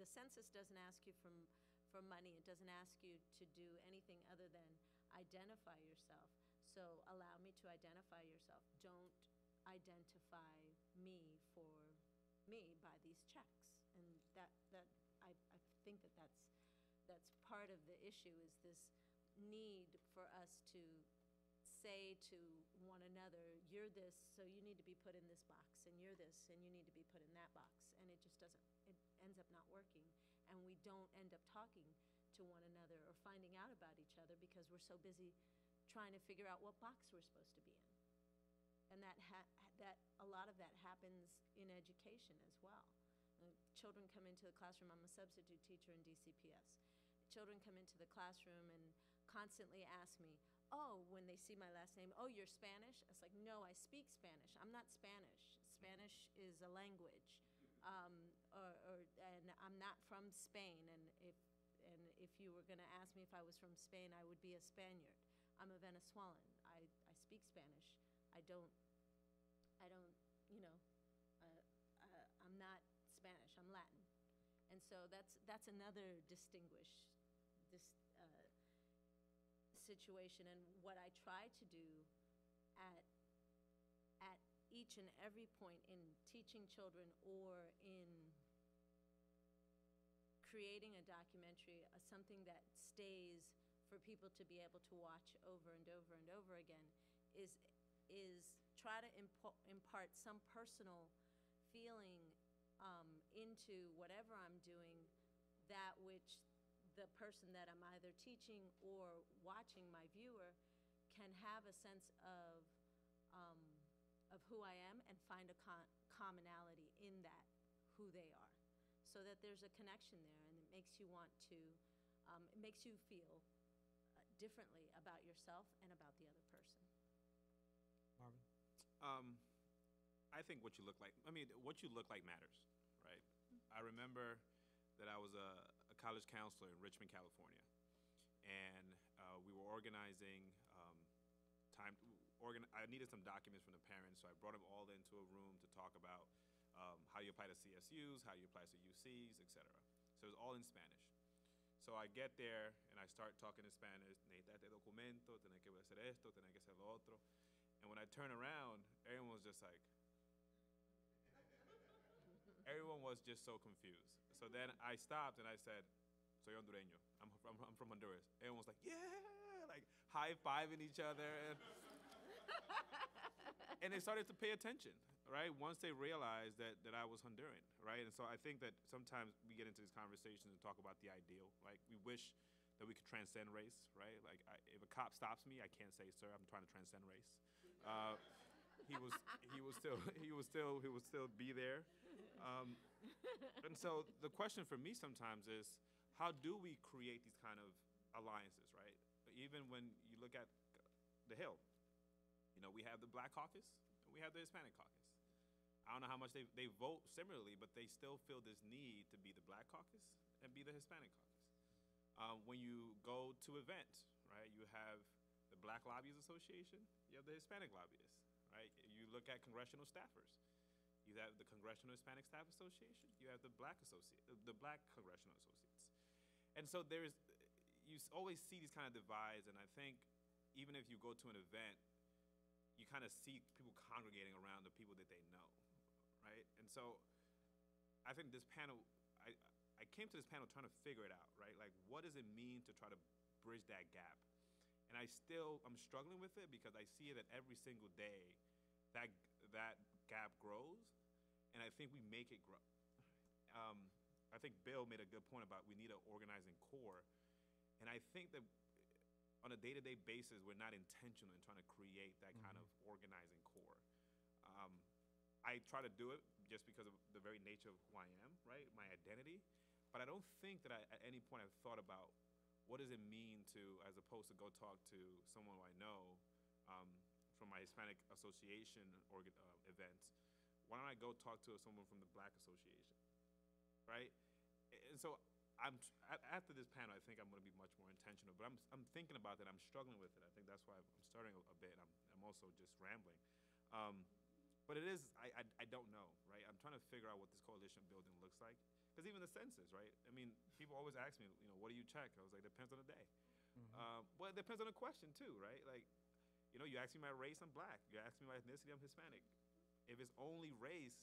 the census doesn't ask you from for money. It doesn't ask you to do anything other than identify yourself. So allow me to identify yourself. Don't identify me for me by these checks. And that, that, I, I think that that's, that's part of the issue, is this need for us to say to one another, you're this, so you need to be put in this box, and you're this, and you need to be put in that box. And it just doesn't, it ends up not working. And we don't end up talking to one another or finding out about each other because we're so busy trying to figure out what box we're supposed to be in. And that ha, that, a lot of that happens in education as well. Uh, Children come into the classroom, I'm a substitute teacher in DCPS. Children come into the classroom and constantly ask me, oh, when they see my last name, oh, you're Spanish? It's like, no, I speak Spanish. I'm not Spanish. Spanish is a language. Um, or, or, and I'm not from Spain, and if, and if you were gonna ask me if I was from Spain, I would be a Spaniard. I'm a Venezuelan. I, I speak Spanish. I don't, I don't, you know, uh, uh, I'm not Spanish, I'm Latin. And so that's, that's another uh, situation. And what I try to do at, at each and every point in teaching children or in creating a documentary, uh, something that stays for people to be able to watch over and over and over again, is, is try to impo- impart some personal feeling um, into whatever I'm doing, that which the person that I'm either teaching or watching, my viewer, can have a sense of, um, of who I am and find a con- commonality in that, who they are. So that there's a connection there and it makes you want to, um, it makes you feel uh, differently about yourself and about the other person. Marvin? Um, I think what you look like, I mean, what you look like matters, right? I remember that I was a, a college counselor in Richmond, California, and uh, we were organizing um, time. Organ- I needed some documents from the parents, so I brought them all into a room to talk about um, how you apply to CSUs, how you apply to UCs, etc. So it was all in Spanish. So I get there and I start talking in Spanish. Necesitas documento, tener que hacer esto, tener que hacer lo otro. And when I turn around, everyone was just like, everyone was just so confused. So then I stopped and I said, soy hondureño. I'm from, I'm from Honduras. Everyone was like, yeah, like high fiving each other. And, and they started to pay attention, right? Once they realized that, that I was Honduran, right? And so I think that sometimes we get into these conversations and talk about the ideal. Like we wish that we could transcend race, right? Like I, if a cop stops me, I can't say, sir, I'm trying to transcend race. Uh, he was he was still he was still he would still be there. Um, and so the question for me sometimes is, how do we create these kind of alliances, right? Even when you look at the Hill, you know, we have the Black Caucus and we have the Hispanic Caucus. I don't know how much they, they vote similarly, but they still feel this need to be the Black Caucus and be the Hispanic Caucus. Um, when you go to events, right, you have the Black Lobbyists Association, you have the Hispanic lobbyists, right? You look at congressional staffers. You have the Congressional Hispanic Staff Association. You have the Black Associate, uh, the Black Congressional Associates. And so there's, you always see these kind of divides, and I think even if you go to an event, you kind of see people congregating around the people that they know, right? And so I think this panel, I, I came to this panel trying to figure it out, right? Like, what does it mean to try to bridge that gap? And I still, I'm struggling with it because I see that every single day that, that gap grows, and I think we make it grow. Um, I think Bill made a good point about we need an organizing core. And I think that on a day-to-day basis, we're not intentional in trying to create that kind of organizing core. Um, I try to do it just because of the very nature of who I am, right? My identity. But I don't think that I, at any point I've thought about what does it mean to, as opposed to go talk to someone who I know um, from my Hispanic Association organ, uh, events. Why don't I go talk to someone from the Black Association, right? And so I'm after this panel, I think I'm going to be much more intentional. But I'm I'm thinking about that. I'm struggling with it. I think that's why I'm starting a, a bit. I'm I'm also just rambling. Um, but it is I, I I don't know, right? I'm trying to figure out what this coalition building looks like. Because even the census, right? I mean, people always ask me, you know, what do you check? I was like, depends on the day. Uh, well, it depends on the question too, right? Like, you know, you ask me my race, I'm black. You ask me my ethnicity, I'm Hispanic. If it's only race,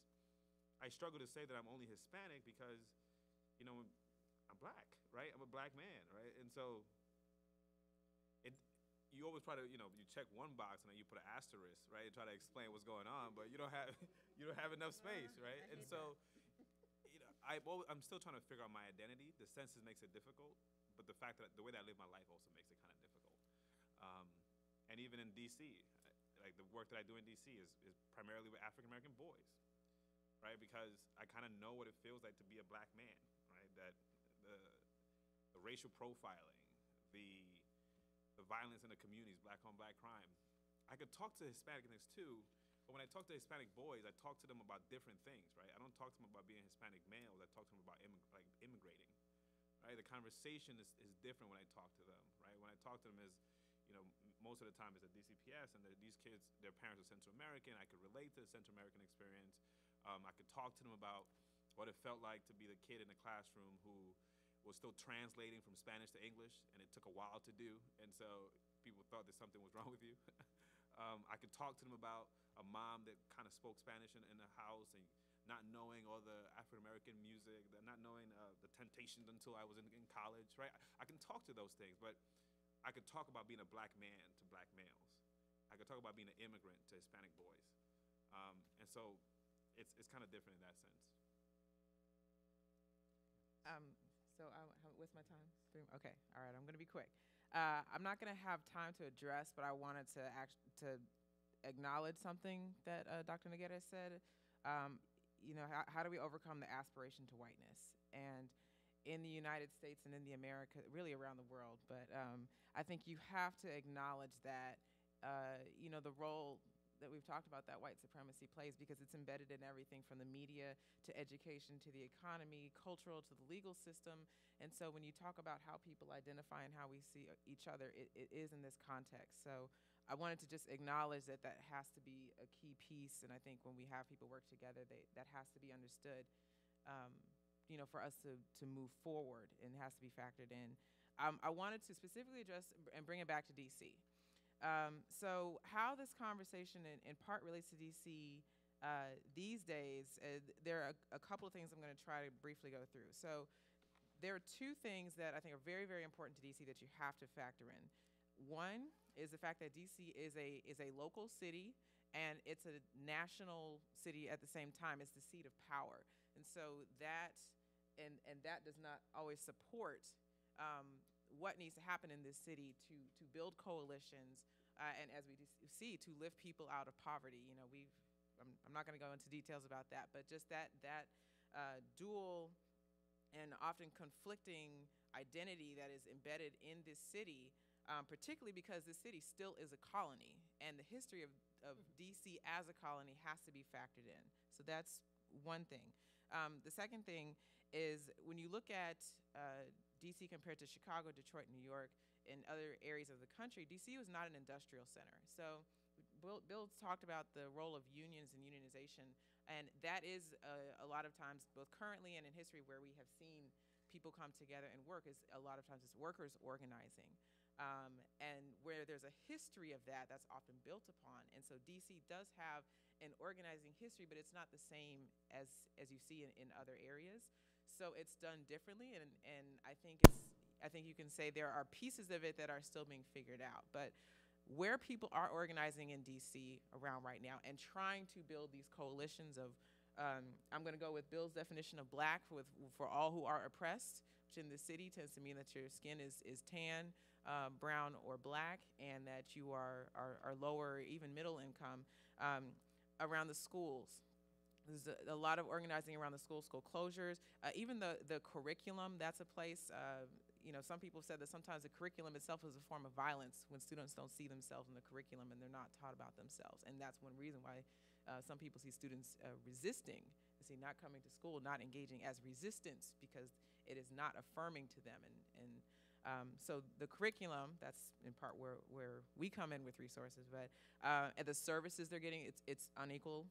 I struggle to say that I'm only Hispanic because, you know, I'm black, right? I'm a black man, right? And so it you always try to, you know, you check one box and then you put an asterisk, right? And try to explain what's going on, but you don't have you don't have enough space, right? And so you know, I I'm still trying to figure out my identity. The census makes it difficult, but the fact that the way that I live my life also makes it kind of difficult. Um, and even in DC, like the work that I do in DC is, is primarily with African American boys, right? Because I kind of know what it feels like to be a black man, right? That the the racial profiling, the the violence in the communities, black on black crime. I could talk to Hispanics too, but when I talk to Hispanic boys, I talk to them about different things, right? I don't talk to them about being Hispanic males. I talk to them about immig- like immigrating, right? The conversation is, is different when I talk to them, right? When I talk to them is, you know, most of the time it's at DCPS, and they're- these kids, their parents are Central American. I could relate to the Central American experience. Um, I could talk to them about what it felt like to be the kid in the classroom who was still translating from Spanish to English, and it took a while to do, and so people thought that something was wrong with you. um, I could talk to them about a mom that kind of spoke Spanish in, in the house and not knowing all the African American music, not knowing uh, the Temptations until I was in, in college, right? I, I can talk to those things, but I could talk about being a black man to black males. I could talk about being an immigrant to Hispanic boys, um, and so it's it's kind of different in that sense. Um, so I, what's my time? Okay, all right, I'm gonna be quick. Uh, I'm not gonna have time to address, but I wanted to act, to acknowledge something that, uh, Dr. Nagetta said. Um, you know, how, how do we overcome the aspiration to whiteness? And in the United States and in the America, really around the world, but, um, I think you have to acknowledge that, uh, you know, the role that we've talked about that white supremacy plays because it's embedded in everything from the media to education to the economy, cultural to the legal system. And so when you talk about how people identify and how we see each other, it, it is in this context. So I wanted to just acknowledge that that has to be a key piece. And I think when we have people work together, they, that has to be understood, um, you know, for us to, to move forward and has to be factored in. Um, I wanted to specifically address and bring it back to DC. Um, so how this conversation in, in part relates to DC uh, these days, uh, there are a, a couple of things I'm going to try to briefly go through. So there are two things that I think are very, very important to DC that you have to factor in. One is the fact that DC is a is a local city and it's a national city at the same time. It's the seat of power, and so that and and that does not always support um, what needs to happen in this city to to build coalitions uh, and as we see to lift people out of poverty. You know, we've I'm, I'm not going to go into details about that, but just that that uh, dual and often conflicting identity that is embedded in this city, um, particularly because this city still is a colony, and the history of, of DC as a colony has to be factored in. So that's one thing. Um, the second thing is when you look at uh, DC compared to Chicago, Detroit, New York, and other areas of the country, DC was not an industrial center. So Bill, Bill talked about the role of unions and unionization, and that is uh, a lot of times, both currently and in history, where we have seen people come together and work. Is a lot of times it's workers organizing, um, and where there's a history of that, that's often built upon. And so DC does have an organizing history, but it's not the same as as you see in, in other areas. So it's done differently, and and I think it's I think you can say there are pieces of it that are still being figured out, but where people are organizing in DC around right now and trying to build these coalitions of, um, I'm going to go with Bill's definition of black with for all who are oppressed, which in the city tends to mean that your skin is is tan, um, brown, or black, and that you are are, are lower, even middle income. Um, around the schools, there's a, a lot of organizing around the school, school closures, uh, even the the curriculum. That's a place. Uh, you know, some people said that sometimes the curriculum itself is a form of violence when students don't see themselves in the curriculum and they're not taught about themselves. And that's one reason why uh, some people see students uh, resisting, see not coming to school, not engaging as resistance because it is not affirming to them. And, and um, so the curriculum, that's in part where, where we come in with resources, but uh, the services they're getting, it's, it's unequal,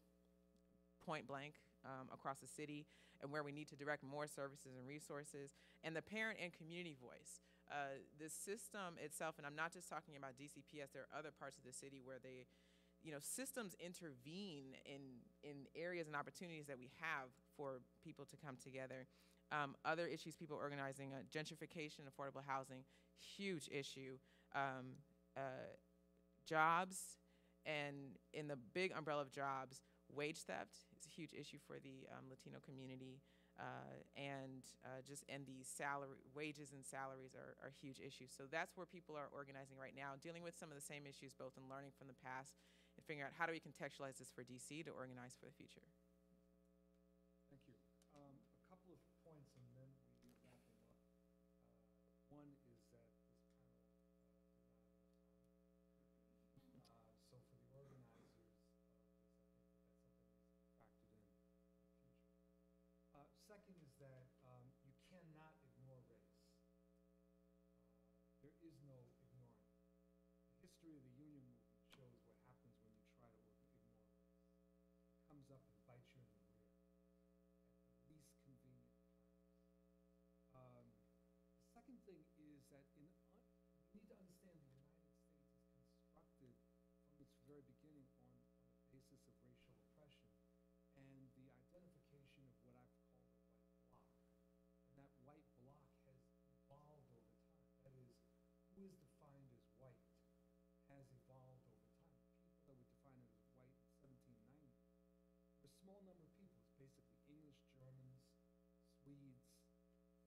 point blank um, across the city and where we need to direct more services and resources, and the parent and community voice. Uh, the system itself, and I'm not just talking about DCPS, there are other parts of the city where they, you know, systems intervene in, in areas and opportunities that we have for people to come together. Um, other issues people organizing, uh, gentrification, affordable housing, huge issue. Um, uh, jobs, and in the big umbrella of jobs, wage theft is a huge issue for the um, Latino community. Uh, and uh, just and the salary wages and salaries are, are huge issues. So that's where people are organizing right now, dealing with some of the same issues, both in learning from the past and figuring out how do we contextualize this for DC to organize for the future. Is defined as white has evolved over time. People that were defined as white in 1790 were a small number of people. It's basically English, Germans, Swedes,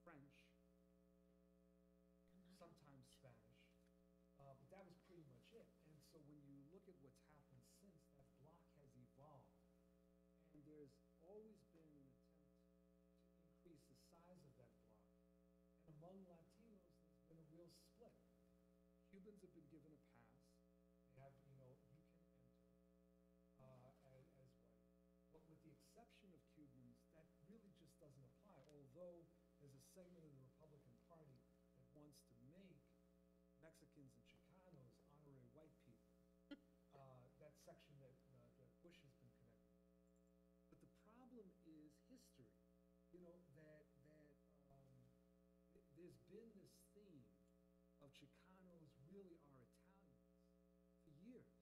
French, sometimes Spanish. Uh, but that was pretty much it. And so when you look at what's happened since, that block has evolved. And there's always been an attempt to increase the size of that block. And among Latinos, Cubans have been given a pass. They have, you know, you can enter uh, as, as white. But with the exception of Cubans, that really just doesn't apply. Although there's a segment of the Republican Party that wants to make Mexicans and Chicanos honorary white people. uh, that section that, uh, that Bush has been connected. But the problem is history. You know that that um, th- there's been this theme of Chicanos really are Italians for years.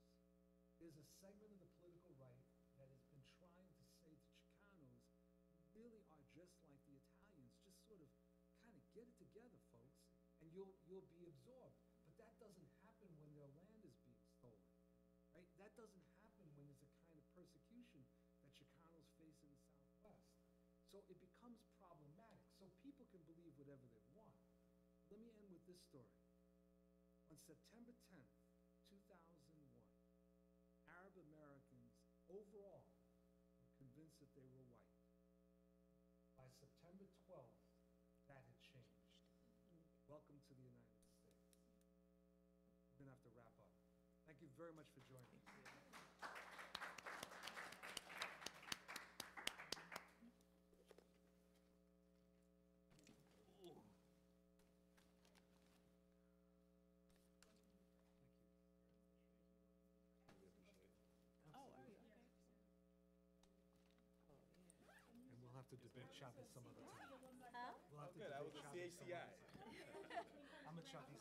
There's a segment of the political right that has been trying to say to Chicanos, really are just like the Italians. Just sort of kind of get it together, folks, and you'll you'll be absorbed. But that doesn't happen when their land is being stolen, right? That doesn't happen when there's a kind of persecution that Chicanos face in the Southwest. So it becomes problematic. So people can believe whatever they want. Let me end with this story. September 10th, 2001, Arab Americans overall were convinced that they were white. By September 12th, that had changed. Welcome to the United States. We're going to have to wrap up. Thank you very much for joining us. Debate Chavez some other time. Huh? We'll have to Good, I was debate a Chavez some other time. I'm a Chavista.